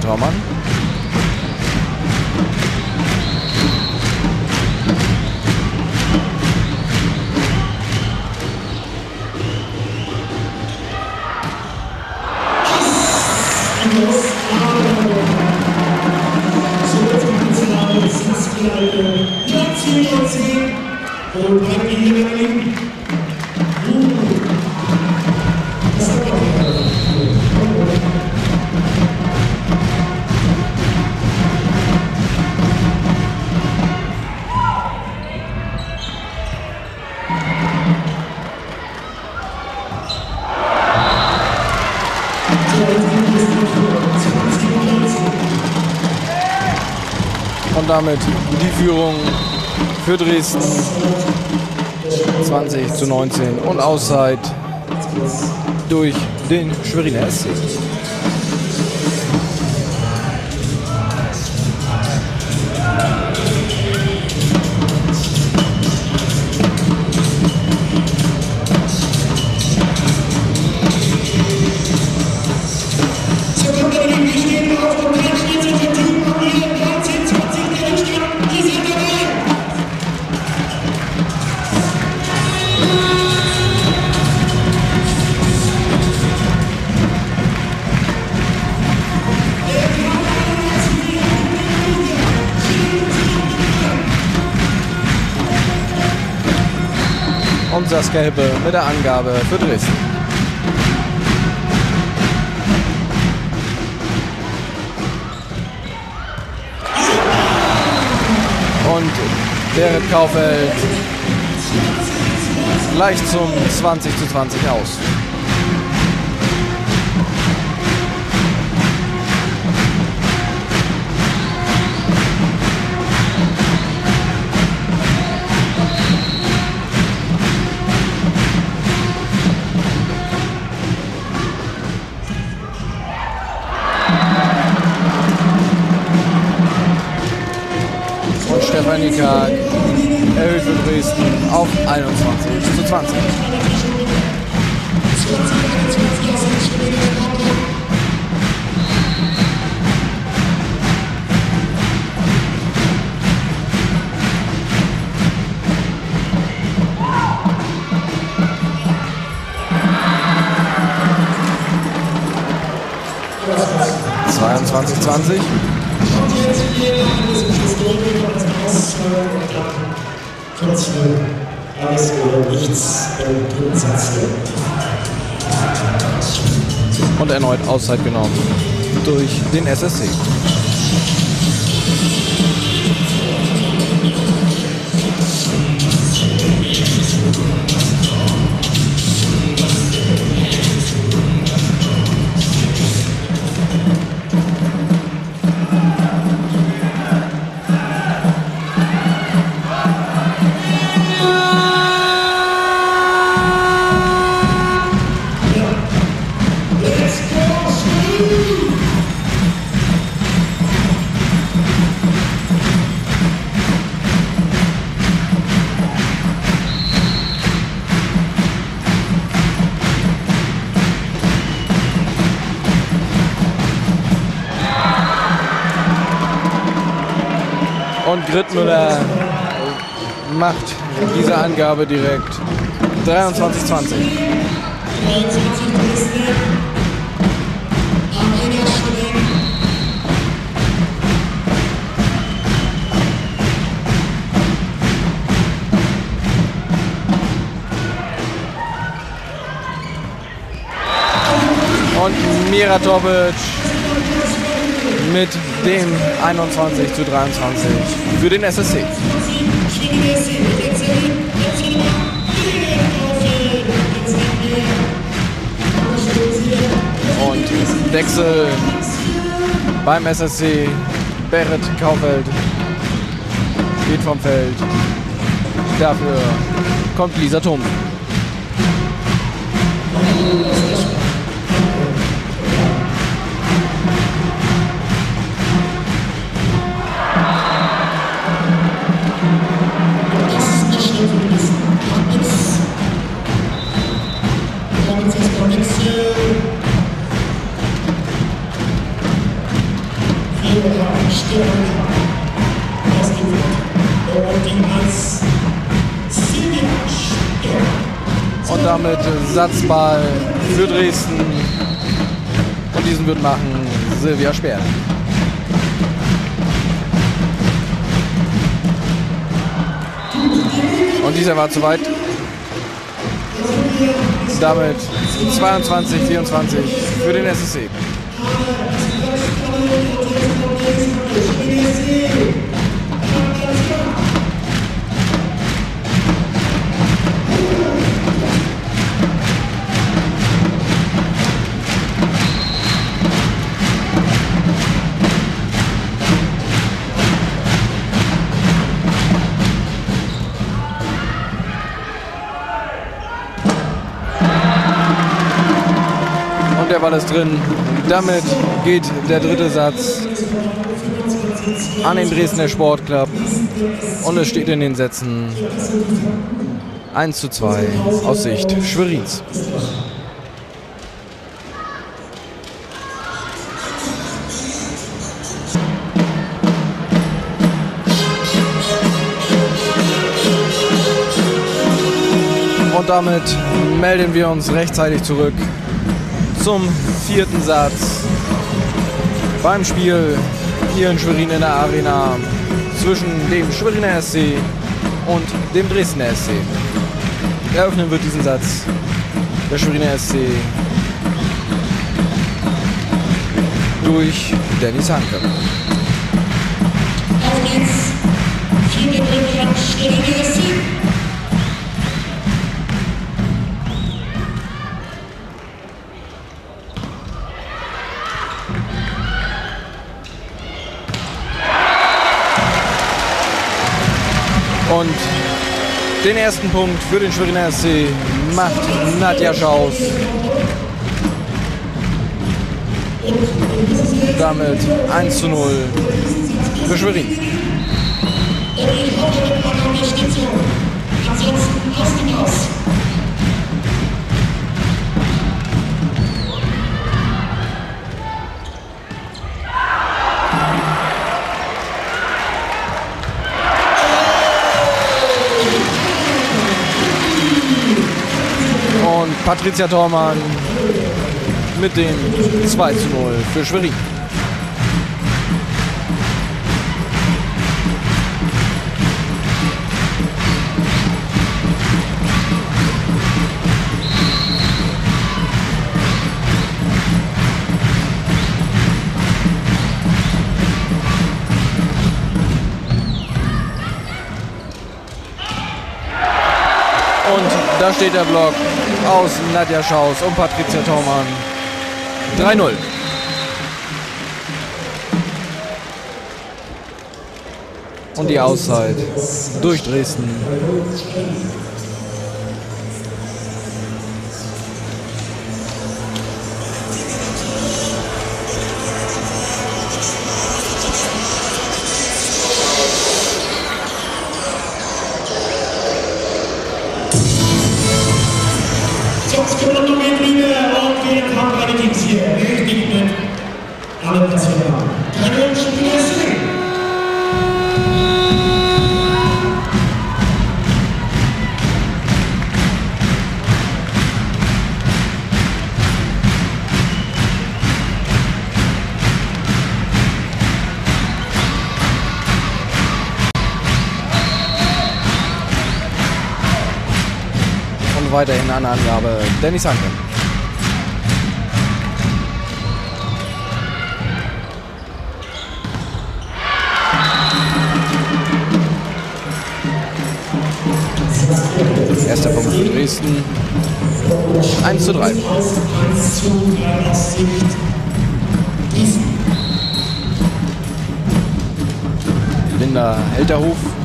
Thormann. Und bleibt hier liegen. Und für Dresden 20 zu 19 und Auszeit durch den Schweriner SC. Saskia Hippe mit der Angabe für Dresden. Und Berit Kaufeld gleich zum 20 zu 20 aus. Karg erhöht für Dresden auf 21 zu 20. Zweiundzwanzig, zwanzig. Trotzdem alles oder nichts im Grundsatz Und erneut Auszeit genommen durch den SSC. Und Grittmüller macht diese Angabe direkt. 23-20. 23 Dresden. Arminia Schwerin. Und Miratovic mit dem 21 zu 23 für den SSC. Und Wechsel beim SSC. Berit Kaufeld geht vom Feld. Dafür kommt Lisa Thom. Damit Satzball für Dresden. Und diesen wird machen Silvia Speer. Und dieser war zu weit. Damit 22, 24 für den SSC. Ist drin. Damit geht der dritte Satz an den Dresdner Sportclub. Und es steht in den Sätzen 1 zu 2 aus Sicht Schwerins. Und damit melden wir uns rechtzeitig zurück zum vierten Satz beim Spiel hier in Schwerin in der Arena zwischen dem Schweriner SC und dem Dresdner SC. Eröffnen wird diesen Satz der Schweriner SC durch Dennis Hanke. Den ersten Punkt für den Schweriner SC macht Nadja Schaus. Damit 1 zu 0 für Schwerin. Ansonsten aus dem Haus. Patricia Thormann mit dem 2 zu 0 für Schwerin. Und da steht der Block aus Nadja Schaus und Patricia Thormann. 3-0. Und die Auszeit durch Dresden. Weiterhin eine Angabe Dennis Hanke. Erster Punkt für Dresden. 1 zu 3. 1 zu 3 aus Sicht Gießen. Linda Helterhof.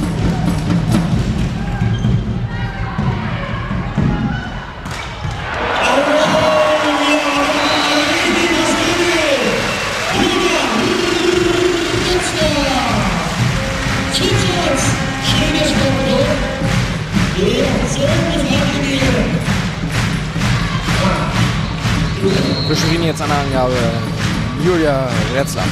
Schwerin jetzt eine Angabe Julia Retzler.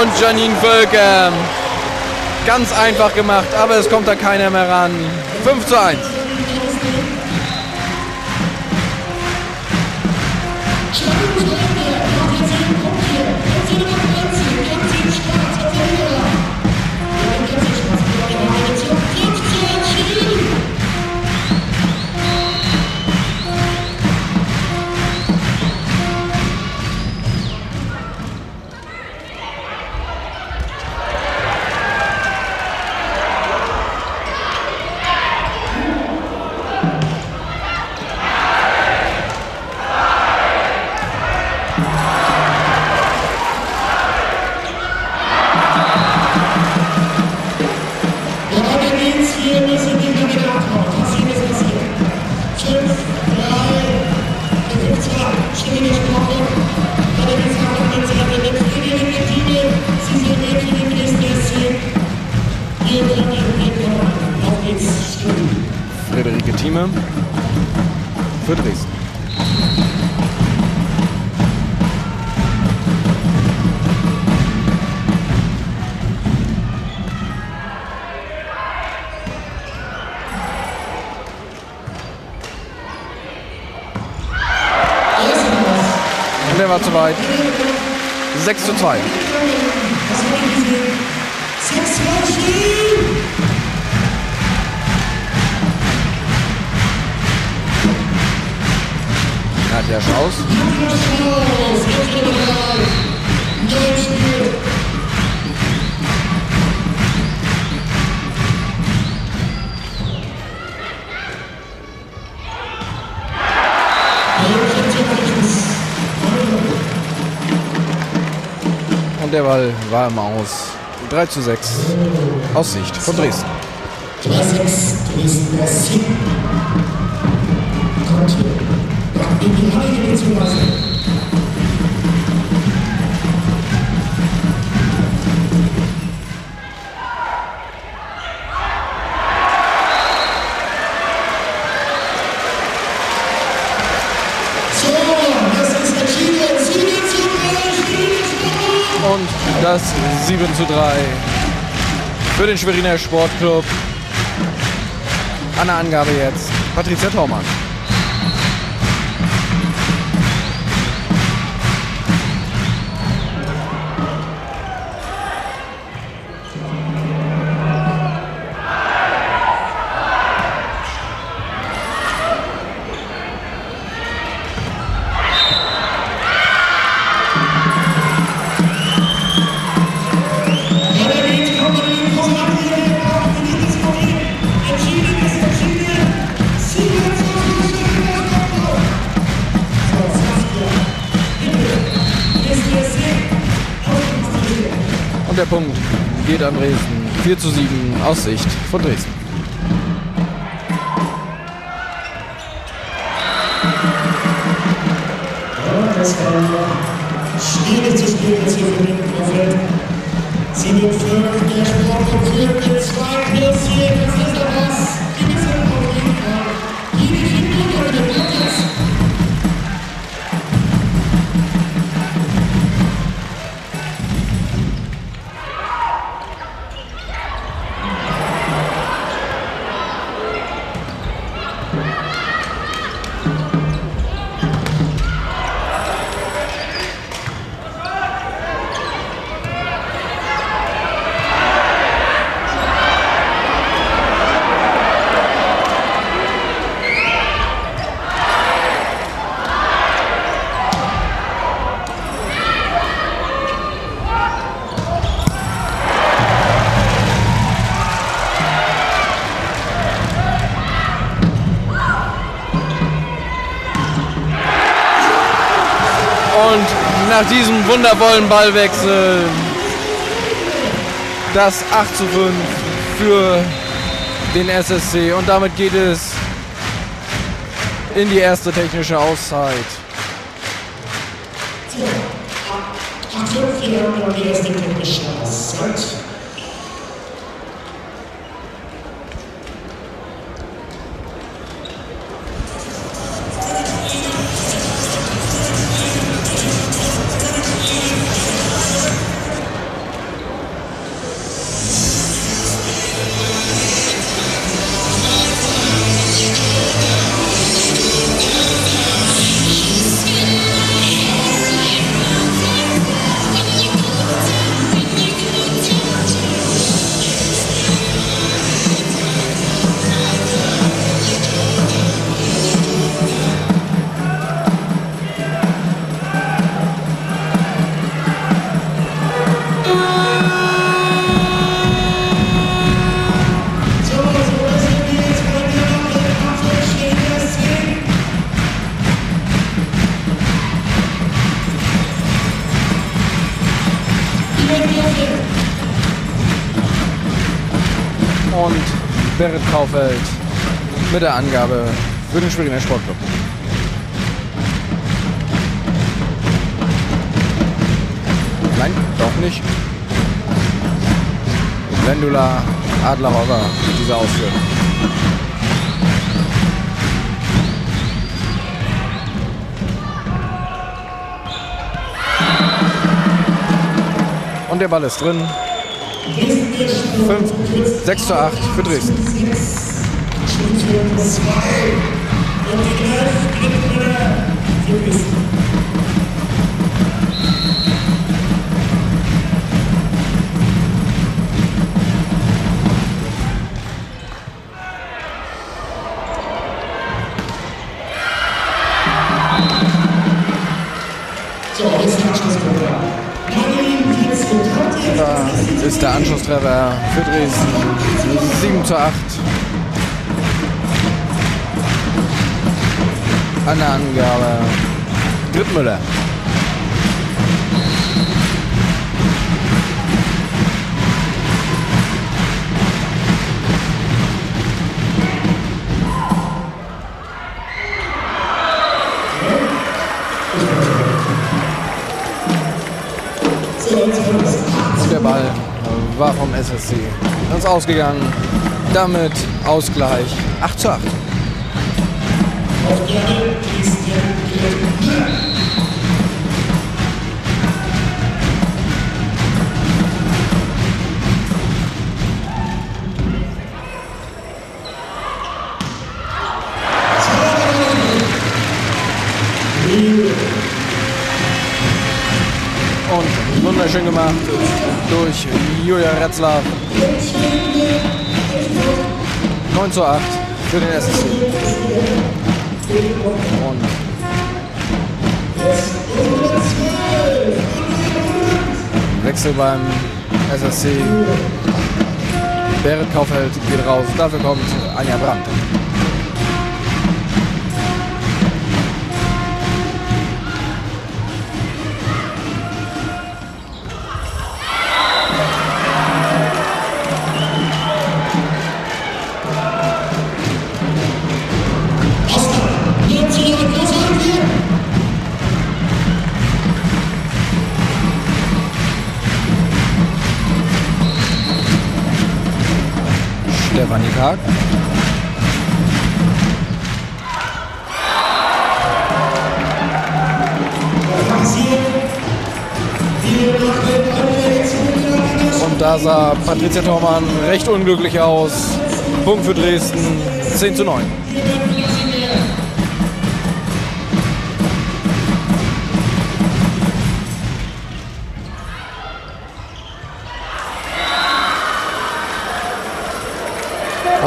Und Janine Völker. Ganz einfach gemacht, aber es kommt da keiner mehr ran. 5 zu 1. 6 der Ball war im Aus. 3 zu 6. Aus Sicht von Dresden. 3-6, Dresden SC. Kommt hier. In die Reihe beziehungsweise. Und das 7 zu 3 für den Schweriner Sportclub. An der Angabe jetzt Patricia Thormann. wieder in Dresden. 4 zu 7 aus Sicht von Dresden. Das war schwierig zu spielen, das hier für den Vorfeld. Sie sind fünf, der Sport und vier, der zweitplatzierte, das 4 nach diesem wundervollen Ballwechsel das 8 zu 5 für den SSC und damit geht es in die erste technische Auszeit. 8-5 hier und die erste technische Auszeit. Kaufeld mit der Angabe für den Schweriner Sportclub. Nein, doch nicht. Vendula Adlerhauser mit dieser Ausführung. Und der Ball ist drin. 5, 6 zu 8 für Dresden. Spielzug 2. Und die geht wieder für Dresden. Anschlusstreffer für Dresden. 7 zu 8. An der Angabe Drittmüller. War vom SSC. Ganz ausgegangen. Damit Ausgleich 8 zu 8. wunderschön gemacht durch Julia Retzler. 9 zu 8 für den SSC. Und Wechsel beim SSC. Berit Kaufeld geht raus. Dafür kommt Anja Brandt. Karg. Und da sah Patricia Thormann recht unglücklich aus. Punkt für Dresden, 10 zu 9.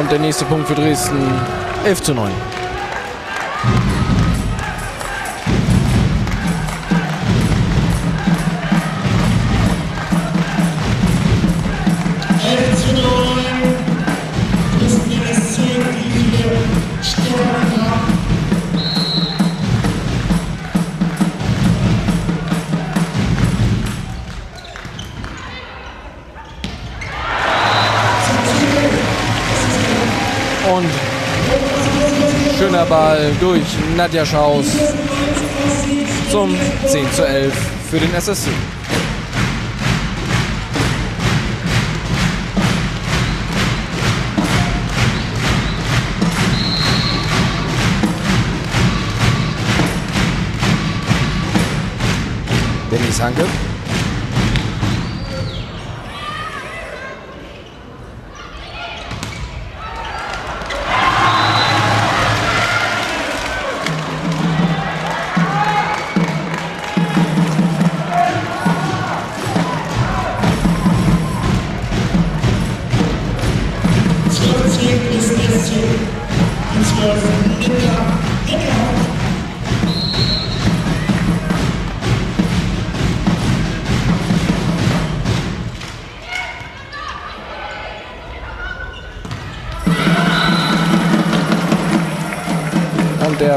Und der nächste Punkt für Dresden, 11 zu 9. durch Nadja Schaus zum 10 zu 11 für den SSC. Dennis Hanke.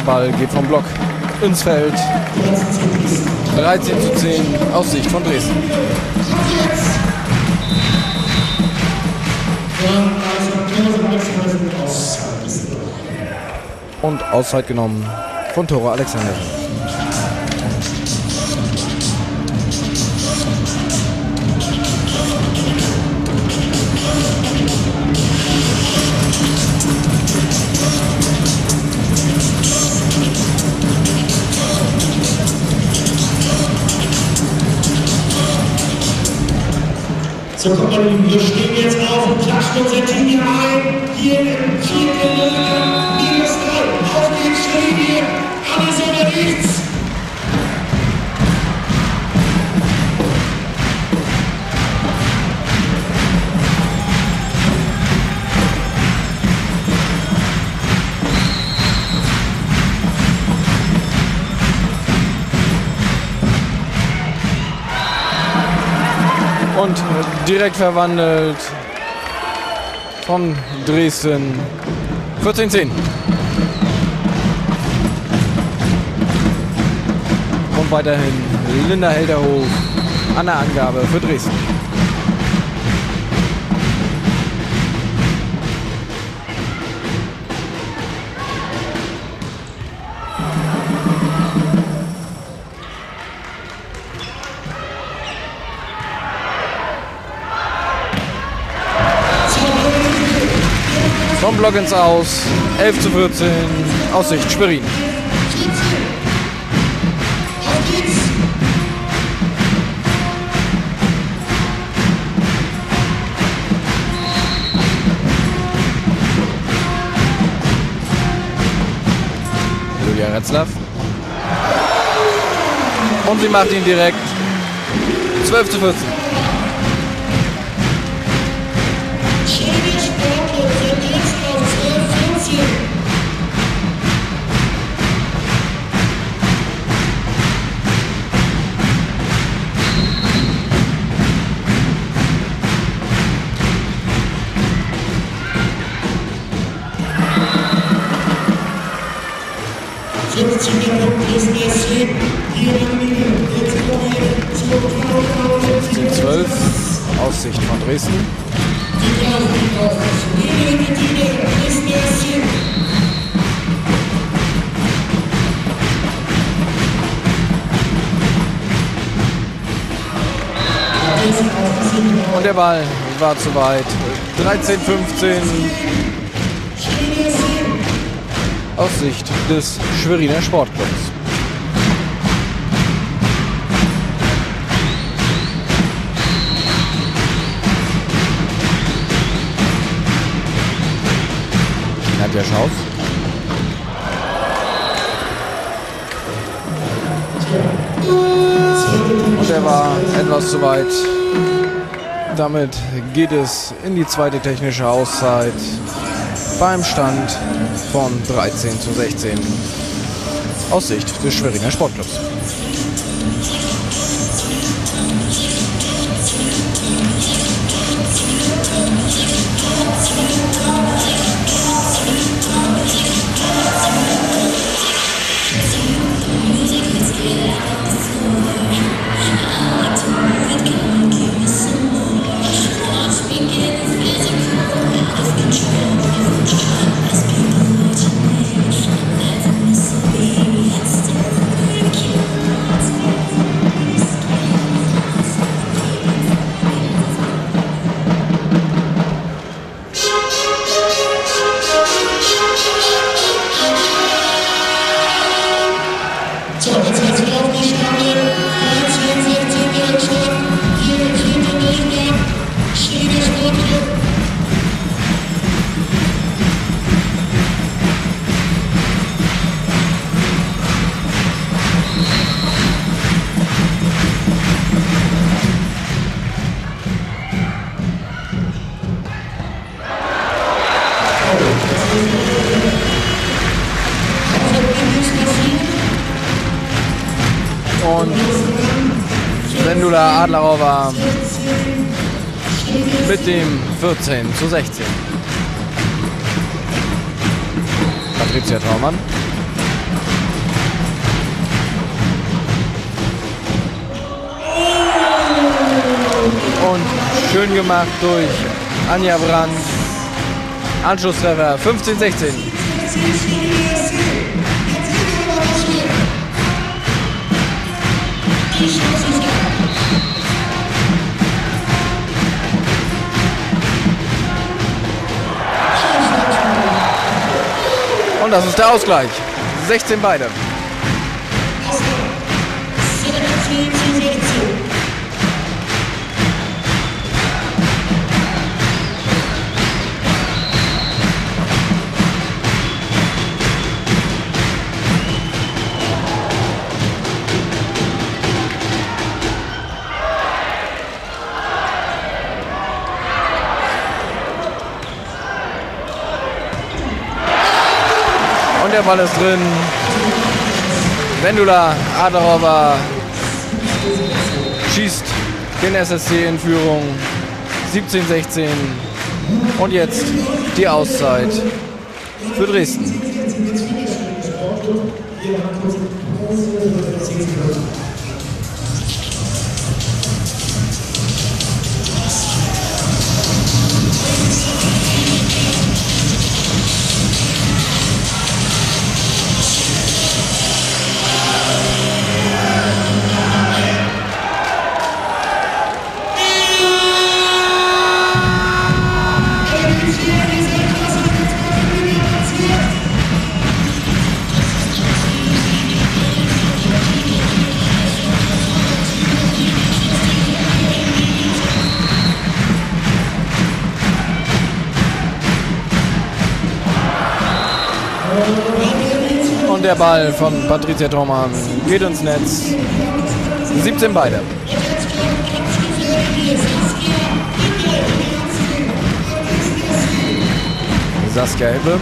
Der Ball geht vom Block ins Feld. 13 zu 10 aus Sicht von Dresden. Und Auszeit genommen von Tore Alexander. So, guck mal, wir stehen jetzt auf und klatschen unser Team hier ein. Hier im vierten direkt verwandelt von Dresden. 14-10. Und weiterhin Linda Helderhof an der Angabe für Dresden. Vom Block ins Aus. 11 zu 14. Aussicht Schwerin. Julia Retzlaff. Und sie macht ihn direkt 12 zu 14. 12. Aussicht von Dresden. Und der Ball war zu weit. 13, 15 aus Sicht des Schweriner Sportclubs. Nadja Schaus. Und er war etwas zu weit. Damit geht es in die zweite technische Auszeit beim Stand von 13 zu 16 aus Sicht des Schweriner Sportclubs. 14 zu 16. Patricia Traumann. Und schön gemacht durch Anja Brandt. Anschlusstreffer 15-16. Und das ist der Ausgleich. 16 beide. Der Ball ist drin. Vendula Adlerova schießt den SSC in Führung. 17-16. Und jetzt die Auszeit für Dresden. Ball von Patricia Thormann geht ins Netz. 17 beide. Saskia Ebbe.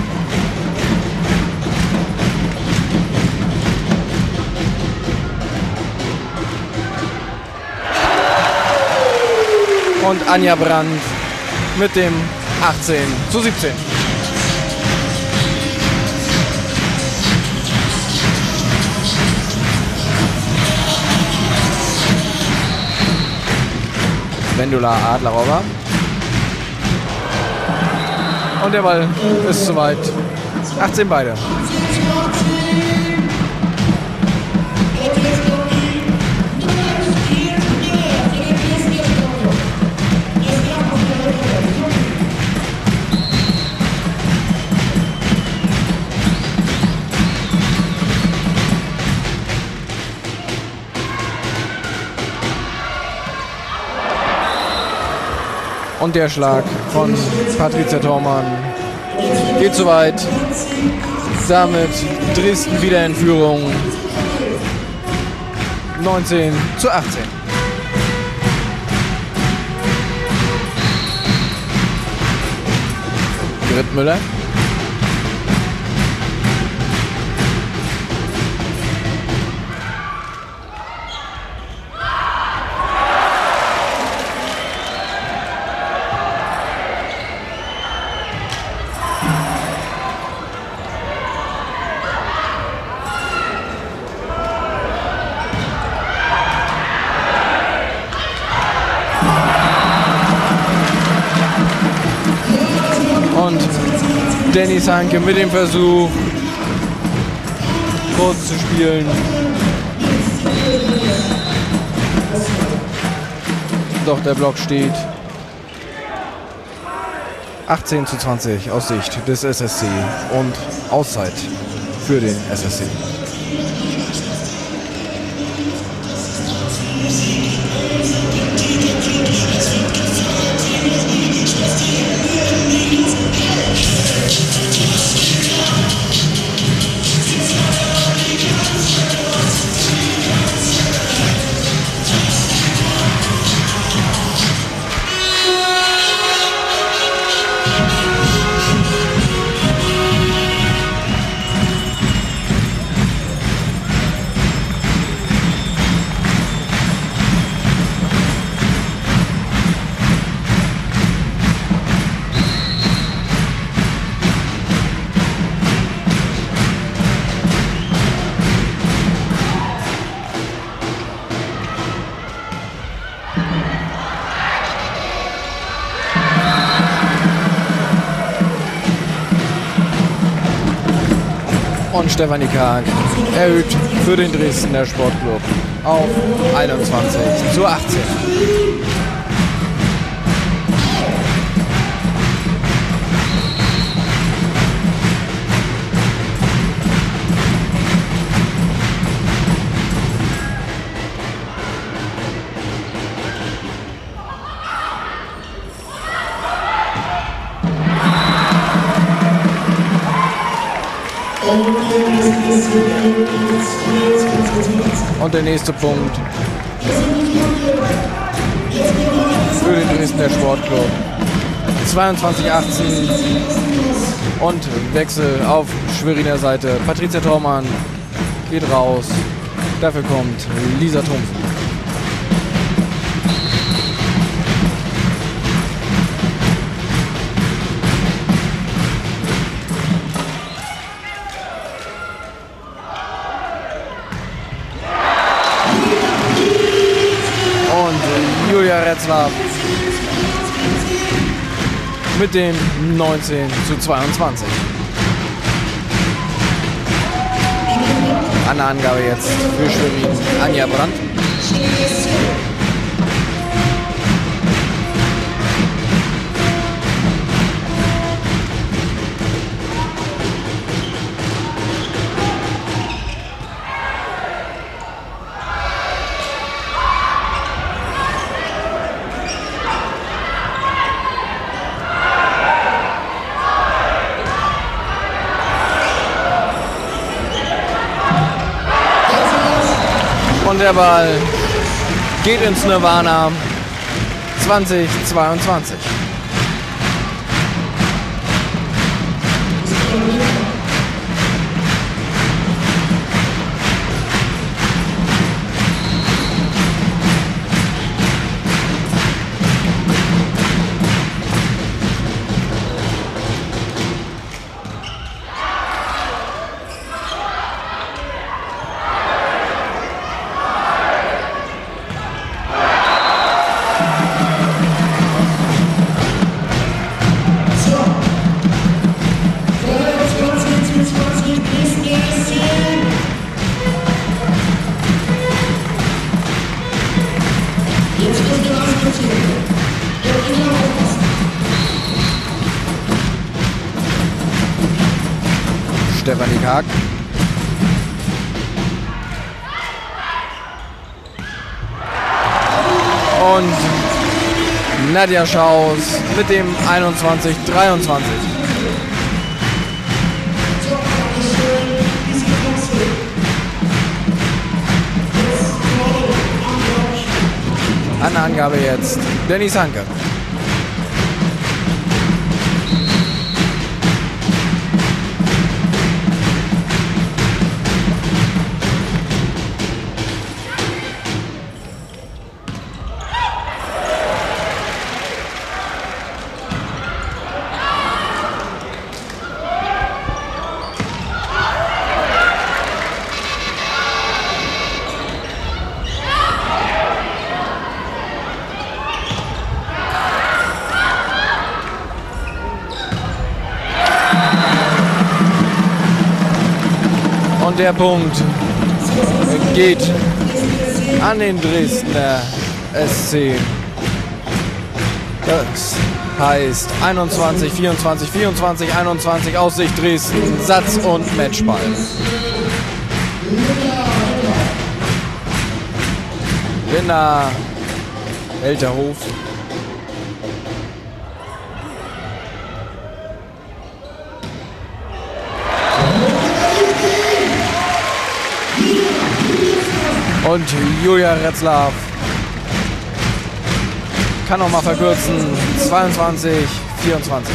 Und Anja Brandt mit dem 18 zu 17. Vendula Adlerova. Und der Ball ist soweit. 18 beide. Und der Schlag von Patricia Thormann geht zu weit. Damit Dresden wieder in Führung. 19 zu 18. Grit Dennis Hanke mit dem Versuch, kurz zu spielen. Doch der Block steht. 18 zu 20 aus Sicht des SSC und Auszeit für den SSC. Stefanie Karg erhöht für den Dresdner Sportclub auf 21 zu 18. Und der nächste Punkt für den Dresdner Sportclub. 22-18 und Wechsel auf Schweriner Seite. Patricia Thormann geht raus. Dafür kommt Lisa Trumpf. Retzlaff mit dem 19 zu 22. An Angabe jetzt für Schwerin Anja Brandt. Der Ball geht ins Nirvana 2022. Nadja Schaus mit dem 21-23. So, Dankeschön. Diese Klasse. Jetzt Frau Amberg. An der Angabe jetzt Dennis Hanke. Und der Punkt geht an den Dresdner SC. Das heißt 21, 24, 24, 21 Aussicht Dresden, Satz und Matchball. Linda Elterhof. Und Julia Retzlaff kann noch mal verkürzen. 22, 24.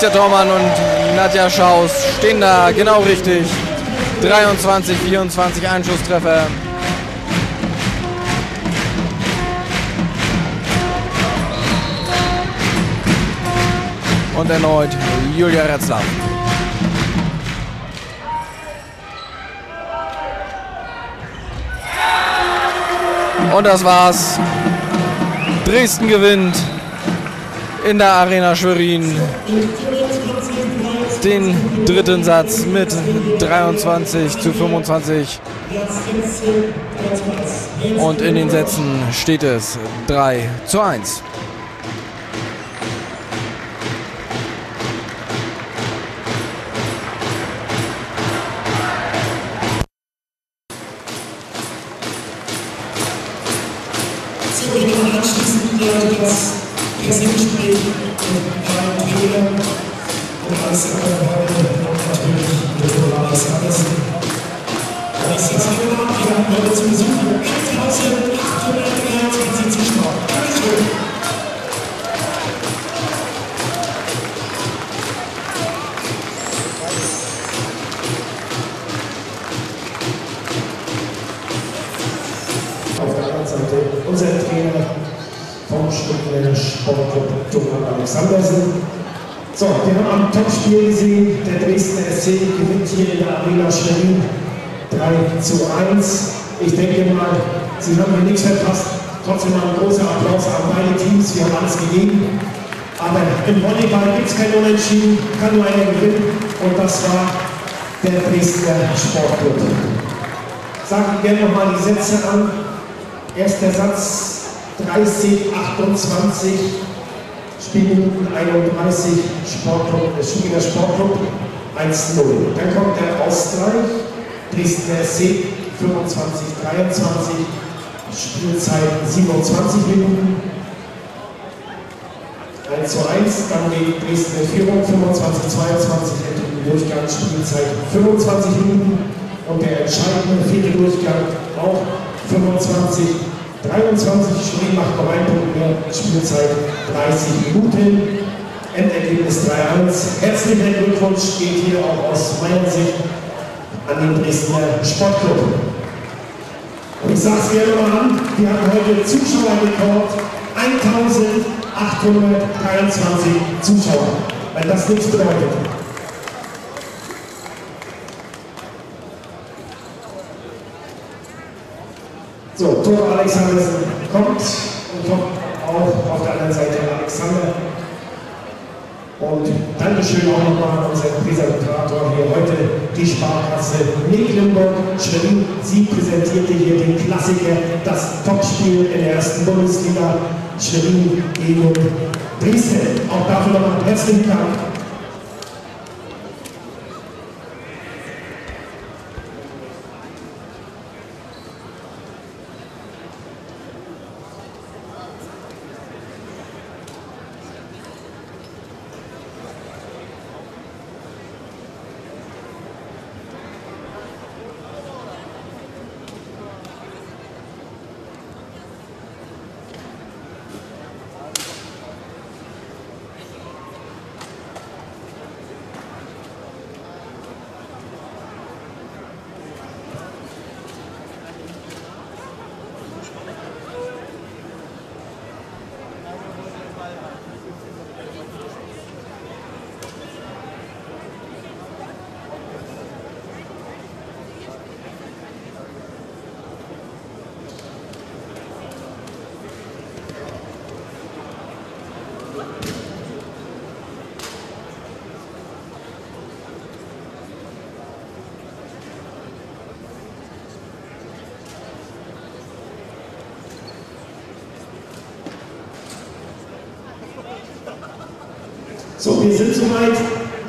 Patricia Thormann und Nadja Schaus stehen da genau richtig. 23, 24 Einschusstreffer. Und erneut Julia Retzler. Und das war's. Dresden gewinnt in der Arena Schwerin den dritten Satz mit 23 zu 25. Und in den Sätzen steht es 3 zu 1. Stuttgarter Sportclub Thomas Alexandersen. So, wir haben am Topspiel gesehen, der Dresdner SC gewinnt hier in der Arena Schwerin 3 zu 1. Ich denke mal, Sie haben hier nichts verpasst. Trotzdem mal ein großer Applaus an beide Teams, wir haben alles gegeben. Aber im Volleyball gibt es kein Unentschieden, kann nur einer gewinnen und das war der Dresdner Sportclub. Sagen gerne nochmal die Sätze an. Erster Satz 30, 28, Spielminuten 31, Sportclub, äh, Schulinger Sportclub 1-0. Dann kommt der Ausgleich, Dresdner SC 25, 23, Spielzeit 27 Minuten. 1 zu 1, dann die Dresdner Führung 25, 22, endlich Durchgang, Spielzeit 25 Minuten und der entscheidende vierte Durchgang auch 25, 23 Spiel macht noch ein Punkt mehr, Spielzeit 30 Minuten, Endergebnis 3-1. Herzlichen Glückwunsch geht hier auch aus meiner Sicht an den Dresdner Sportclub. Und ich sage es gerne mal an, wir haben heute Zuschauerrekord 1823 Zuschauer, weil das nichts bedeutet. So, Tor Alexandersen kommt und kommt auch auf der anderen Seite Alexander. Und Dankeschön auch nochmal an unseren Präsentator hier heute, die Sparkasse Mecklenburg-Schwerin. Sie präsentierte hier den Klassiker, das Topspiel in der ersten Bundesliga Schwerin gegen Dresden. Auch dafür nochmal herzlichen Dank. So, soweit.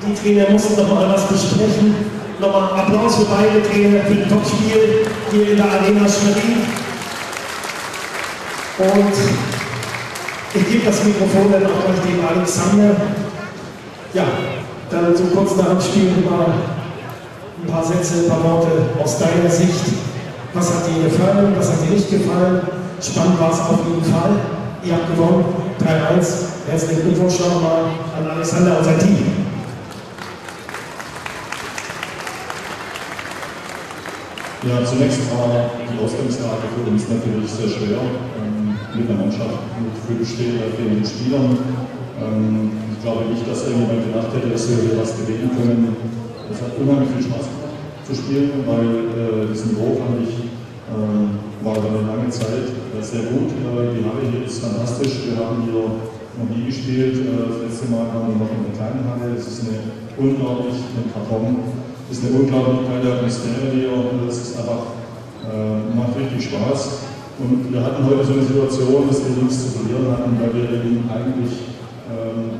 Die Trainer mussten noch mal was besprechen. Nochmal Applaus für beide Trainer für das Topspiel hier in der Arena Schwerin. Und ich gebe das Mikrofon dann auch gleich dem Alexander. Ja, dann so kurz nach dem Spiel mal ein paar Sätze, ein paar Worte aus deiner Sicht. Was hat dir gefallen, was hat dir nicht gefallen? Spannend war es auf jeden Fall. Ihr habt gewonnen. 3-1. Herzlichen Glückwunsch nochmal an Alexander und sein Team. Ja, zunächst war die Ausgangslage für uns natürlich sehr schwer. Ähm, mit einer Mannschaft mit fehlenden Spielern. Ähm, ich glaube nicht, dass irgendjemand gedacht hätte, dass wir hier was gewinnen können. Es hat unheimlich viel Spaß gemacht zu spielen, weil äh, das Niveau fand ich äh, war eine lange Zeit äh, sehr gut. Äh, die Halle hier ist fantastisch. Wir haben hier noch nie gespielt. Äh, das letzte Mal haben wir noch in der kleinen Halle. Es ist eine unglaublich, ein Karton ist eine unglaublich geile Atmosphäre hier und es ist einfach, macht richtig Spaß. Und wir hatten heute so eine Situation, dass wir nichts zu verlieren hatten, weil wir eben eigentlich ähm,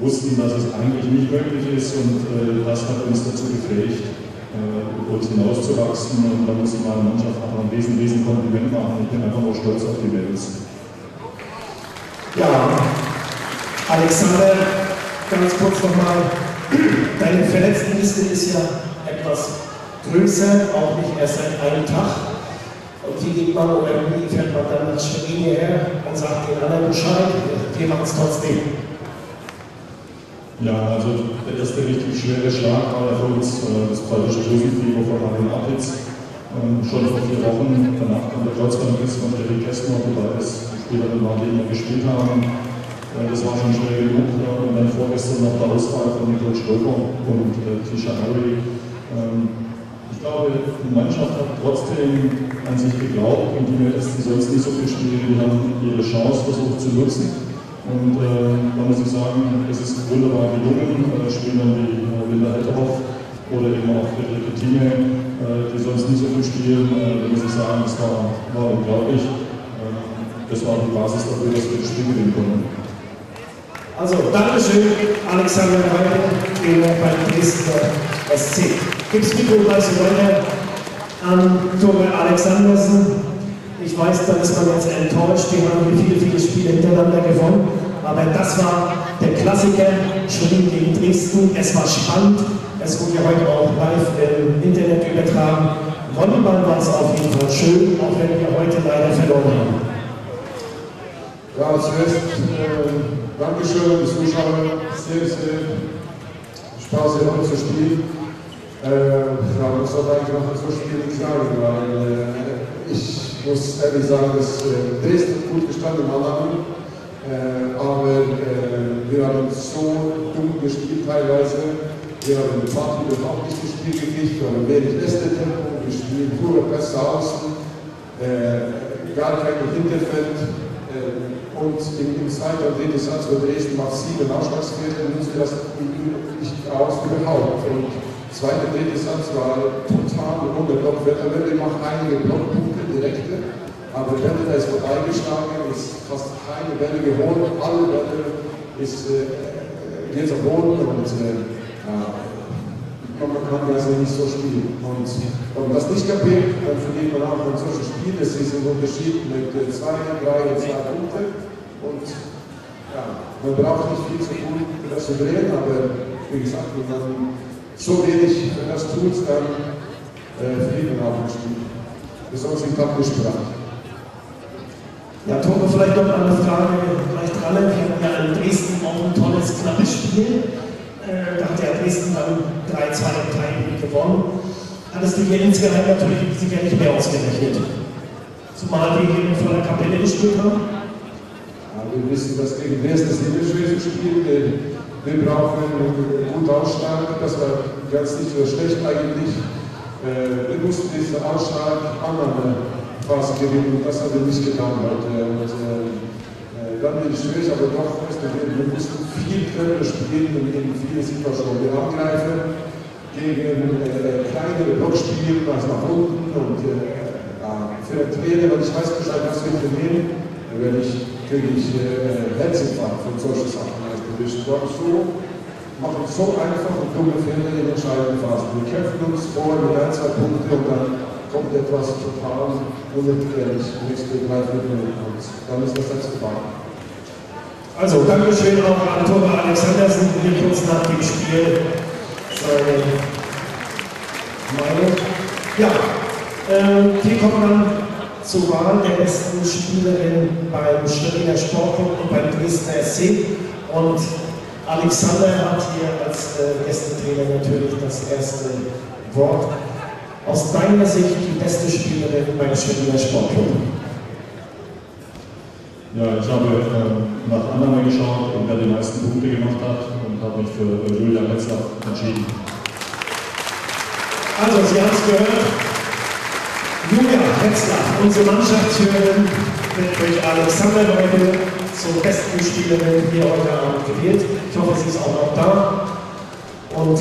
wussten, dass es eigentlich nicht möglich ist und äh, das hat uns dazu befähigt, äh, uns hinauszuwachsen und da muss ich meiner Mannschaft einfach ein riesen, riesen Kompliment machen. Ich bin einfach nur stolz auf die Mädels. Ja, Alexander, ganz kurz nochmal Deine Verletztenliste ist ja etwas größer, auch nicht erst seit einem Tag. Und wie geht man oder wie fährt man dann nach Schwerin her und sagt den anderen Bescheid? Wir machen es trotzdem. Ja, also der erste richtig schwere Schlag war ja für uns äh, das preußische Drüsenfieber von Martin Appitz. Ähm, schon vor vier Wochen, danach kam der Kreuzbandriss von Jerry Kessner, die beides Spielerinnen waren, die immer gespielt haben. Das war schon schwer genug. Und dann vorgestern noch der Ausfall von Nicole Stöcker und äh, Tisha Harry. Ähm, ich glaube, die Mannschaft hat trotzdem an sich geglaubt und die die sonst nicht so viel spielen, die haben ihre Chance versucht zu nutzen. Und äh, da muss ich sagen, es ist wunderbar gelungen. Äh, Spieler wie äh, Linda Hetterhoff oder eben auch Friederike Thieme, äh, die sonst nicht so viel spielen, äh, da muss ich sagen, das war, war unglaublich. Äh, das war die Basis dafür, dass wir das Spiel gewinnen konnten. Also, Dankeschön, Alexander Reiter, Trainer beim Dresdner SC. Gibt's Mikro gleich weiter an Tore Alexandersen. Ich weiß, da ist man jetzt enttäuscht, wir haben viele, viele Spiele hintereinander gewonnen. Aber das war der Klassiker, Schwerin gegen Dresden. Es war spannend, es wurde heute auch live im Internet übertragen. Volleyball war es auf jeden Fall schön, auch wenn wir heute leider verloren haben. Ja, zuerst äh Dankeschön, Zuschauer, sehr, sehr Spaß hier zu spielen. Äh, ja, muss auch eigentlich noch so Spiel nichts sagen, weil äh, ich muss ehrlich sagen, dass äh, Dresden gut gestanden haben, äh, aber äh, wir haben so dumm gespielt teilweise. Wir haben die Party überhaupt nicht gespielt gekriegt, wir haben wenig Tempo gespielt, pure Pässe außen, gar kein Hinterfeld. Und im, im zweiten und dritten Satz für Dresden massive Ausschlagsfehler, nutzen wir das nicht aus überhaupt. Und zweiter, dritter Satz war total ohne Blockwetter. Wir machen einige Blockpunkte, direkte, aber Bälle, da ist vorbeigeschlagen, ist fast keine Bälle geholt, alle Bälle ist äh, jetzt am Boden und äh, man kann also nicht so spielen. Und wenn man das nicht kapiert, dann verliert man auch ein solches Spiel. Es ist ein Unterschied mit äh, zwei, drei zwei Punkten. Und ja, man braucht nicht viel zu tun, um das zu drehen, aber wie gesagt, wenn man so wenig das tut, dann äh, verliert man auch ein Spiel. Besonders im Kampfgesprach. Ja, Tore, vielleicht noch eine Frage gleich dran. Wir hatten ja in Dresden auch ein tolles, knappes Spiel. Äh, da hat ja Dresden dann 3-2 im gewonnen. Hattest du hier insgeheim natürlich sicherlich mehr ausgerechnet. Zumal wir hier vor der Kapelle gespielt haben. Wir wissen, dass gegen Dresden das Niederschwesen spielt. Wir brauchen einen guten Ausschlag. Das war ganz nicht so schlecht eigentlich. Äh, wir mussten diesen Ausschlag anderen Phase gewinnen und das haben wir nicht getan heute. Und, äh, dann bin ich schwierig, aber doch, wir mussten viel Treffer spielen in vielen Situationen. Wir angreifen gegen äh, kleinere Blockspiele, also nach unten und äh, für den Trainer, weil ich weiß Bescheid, was wir trainieren, wenn ich kriege ich äh, Herzinfarkt von solchen Sachen. Also wir so, machen so einfach und dumme Fehler in entscheidenden Phasen. Wir kämpfen uns vor mit ein, zwei Punkte und dann kommt etwas total unerklärlich, nächste drei, vier Minuten und dann ist das letzte Mal. Also, Dankeschön auch an Thomas Alexandersen, hier kurz nach dem Spiel seine Meinung. Ja, ähm, wir kommen dann zur Wahl der besten Spielerin beim Schweriner Sportclub und beim Dresdner SC. Und Alexander hat hier als äh, Gästetrainer natürlich das erste Wort. Aus deiner Sicht die beste Spielerin beim Schweriner Sportclub? Ja, ich habe äh, nach Annahme geschaut, wer die meisten Punkte gemacht hat und habe mich für äh, Julia Metzler entschieden. Also, Sie haben es gehört. Julia Metzler, unsere Mannschaftsführerin, wird durch Alexander heute zur besten Spielerin hier heute Abend gewählt. Ich hoffe, sie ist auch noch da und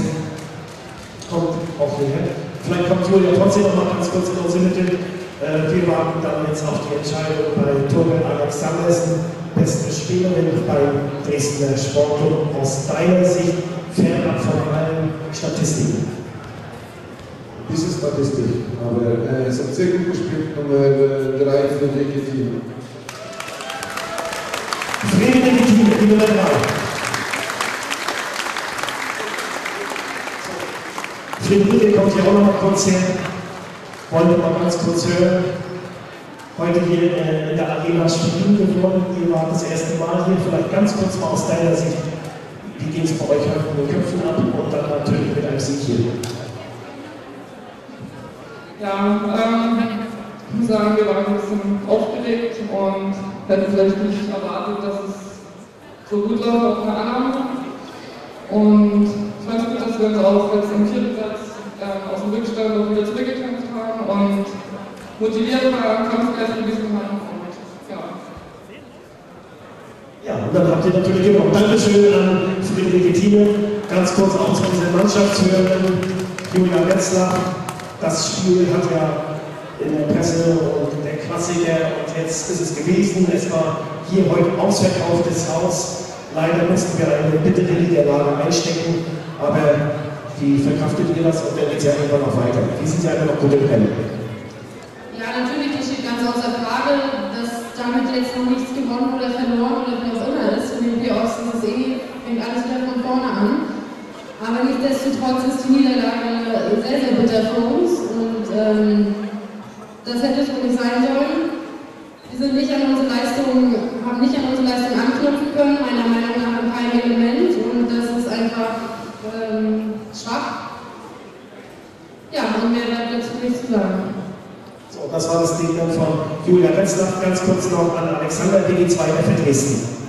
kommt auch hierher. Vielleicht kommt Julia trotzdem noch mal ganz kurz in unsere Mitte. Äh, wir warten dann jetzt auf die Entscheidung bei Torben Alexandersen, beste Spielerin beim Dresdner Sportclub. Aus deiner Sicht fernab von allen Statistiken. Diese Statistik, aber äh, es hat sehr gut gespielt, Nummer 3 für Legitim. Nummer 3. Friederike kommt hier auch noch mal kurz her. Wollen wir mal ganz kurz hören. Heute hier in der Arena Schwerin geworden. Ihr wart das erste Mal hier. Vielleicht ganz kurz mal aus deiner Sicht. Wie ging es bei euch heute in den Köpfen ab und dann natürlich mit einem Sieg hier? Ja, ähm, ich muss sagen, wir waren ein bisschen aufgeregt und hätten vielleicht nicht erwartet, dass es so gut läuft auf eine Annahme. Und es gut, dass wir uns auch jetzt im vierten Satz ähm, aus dem Rückstand noch wieder zurückgekämpft haben und motiviert waren, Kampfgeist gewesen haben. Und, ja. Ja, und dann habt ihr natürlich immer Dankeschön an Friederike Thieme. Ganz kurz auch zu unserer Mannschaftshörerin Julia Wetzler. Das Spiel hat ja in der Presse und der Klassiker und jetzt ist es gewesen. Es war hier heute ausverkauftes Haus. Leider mussten wir eine bittere Niederlage einstecken, aber wie verkraftet ihr das und dann geht es ja irgendwann noch weiter? Wie sind Sie einfach noch gut im Rennen? Ja, natürlich, das steht ganz außer Frage, dass damit jetzt noch nichts gewonnen oder verloren oder wie auch immer ist. Für den Osten ist eh, fängt alles wieder von vorne an. Aber nichtsdestotrotz ist die Niederlage sehr, sehr bitter für uns und ähm, das hätte so nicht sein sollen. Wir sind nicht an unsere Leistung, haben nicht an unsere Leistung anknüpfen können, meiner Meinung nach in keinem Element und das ist einfach ähm, schwach. Ja, und mehr bleibt dazu nichts zu sagen. So, das war das Ding dann von Julia Wetzler. Ganz kurz noch an Alexander, geht's weiter für Dresden?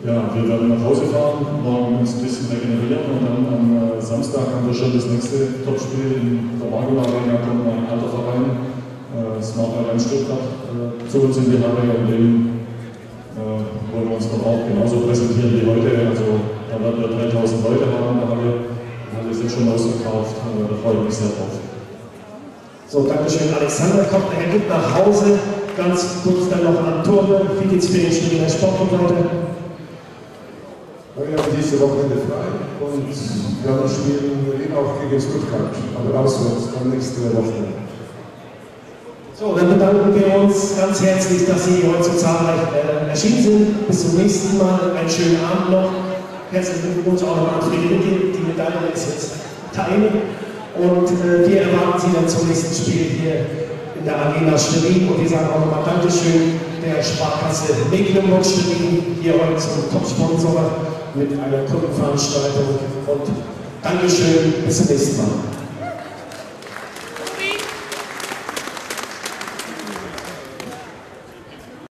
Ja, wir werden nach Hause fahren, morgen uns ein bisschen regenerieren und dann am äh, Samstag haben wir schon das nächste Topspiel in der Magula Arena, kommt ein alter Verein, äh, Smart Verein Stuttgart, äh, zu uns in die Halle und dem äh, wollen wir uns dann auch genauso präsentieren wie heute. Also da werden wir 3000 Leute haben in der Halle, die Halle jetzt schon ausverkauft, äh, da freue ich mich sehr drauf. So, Dankeschön. Alexander kommt nachher gut nach Hause. Ganz kurz dann noch an Tore. Wie geht's für den Spieler Sportclub weiter? Wir haben diese Wochenende frei und wir haben das Spiel in Berlin auch gegen Stuttgart, aber auswärts am nächsten Wochenende. So, dann bedanken wir uns ganz herzlich, dass Sie heute so zahlreich äh, erschienen sind. Bis zum nächsten Mal. Einen schönen Abend noch. Herzlichen Glückwunsch auch nochmal an Friederike, die Medaille ist jetzt Teile. Und äh, wir erwarten Sie dann zum nächsten Spiel hier in der Arena Schwerin. Und wir sagen auch nochmal Dankeschön der Sparkasse Mecklenburg-Schwerin, hier heute zum Top-Sponsor mit einer Kundenveranstaltung. Und Dankeschön, bis zum nächsten Mal.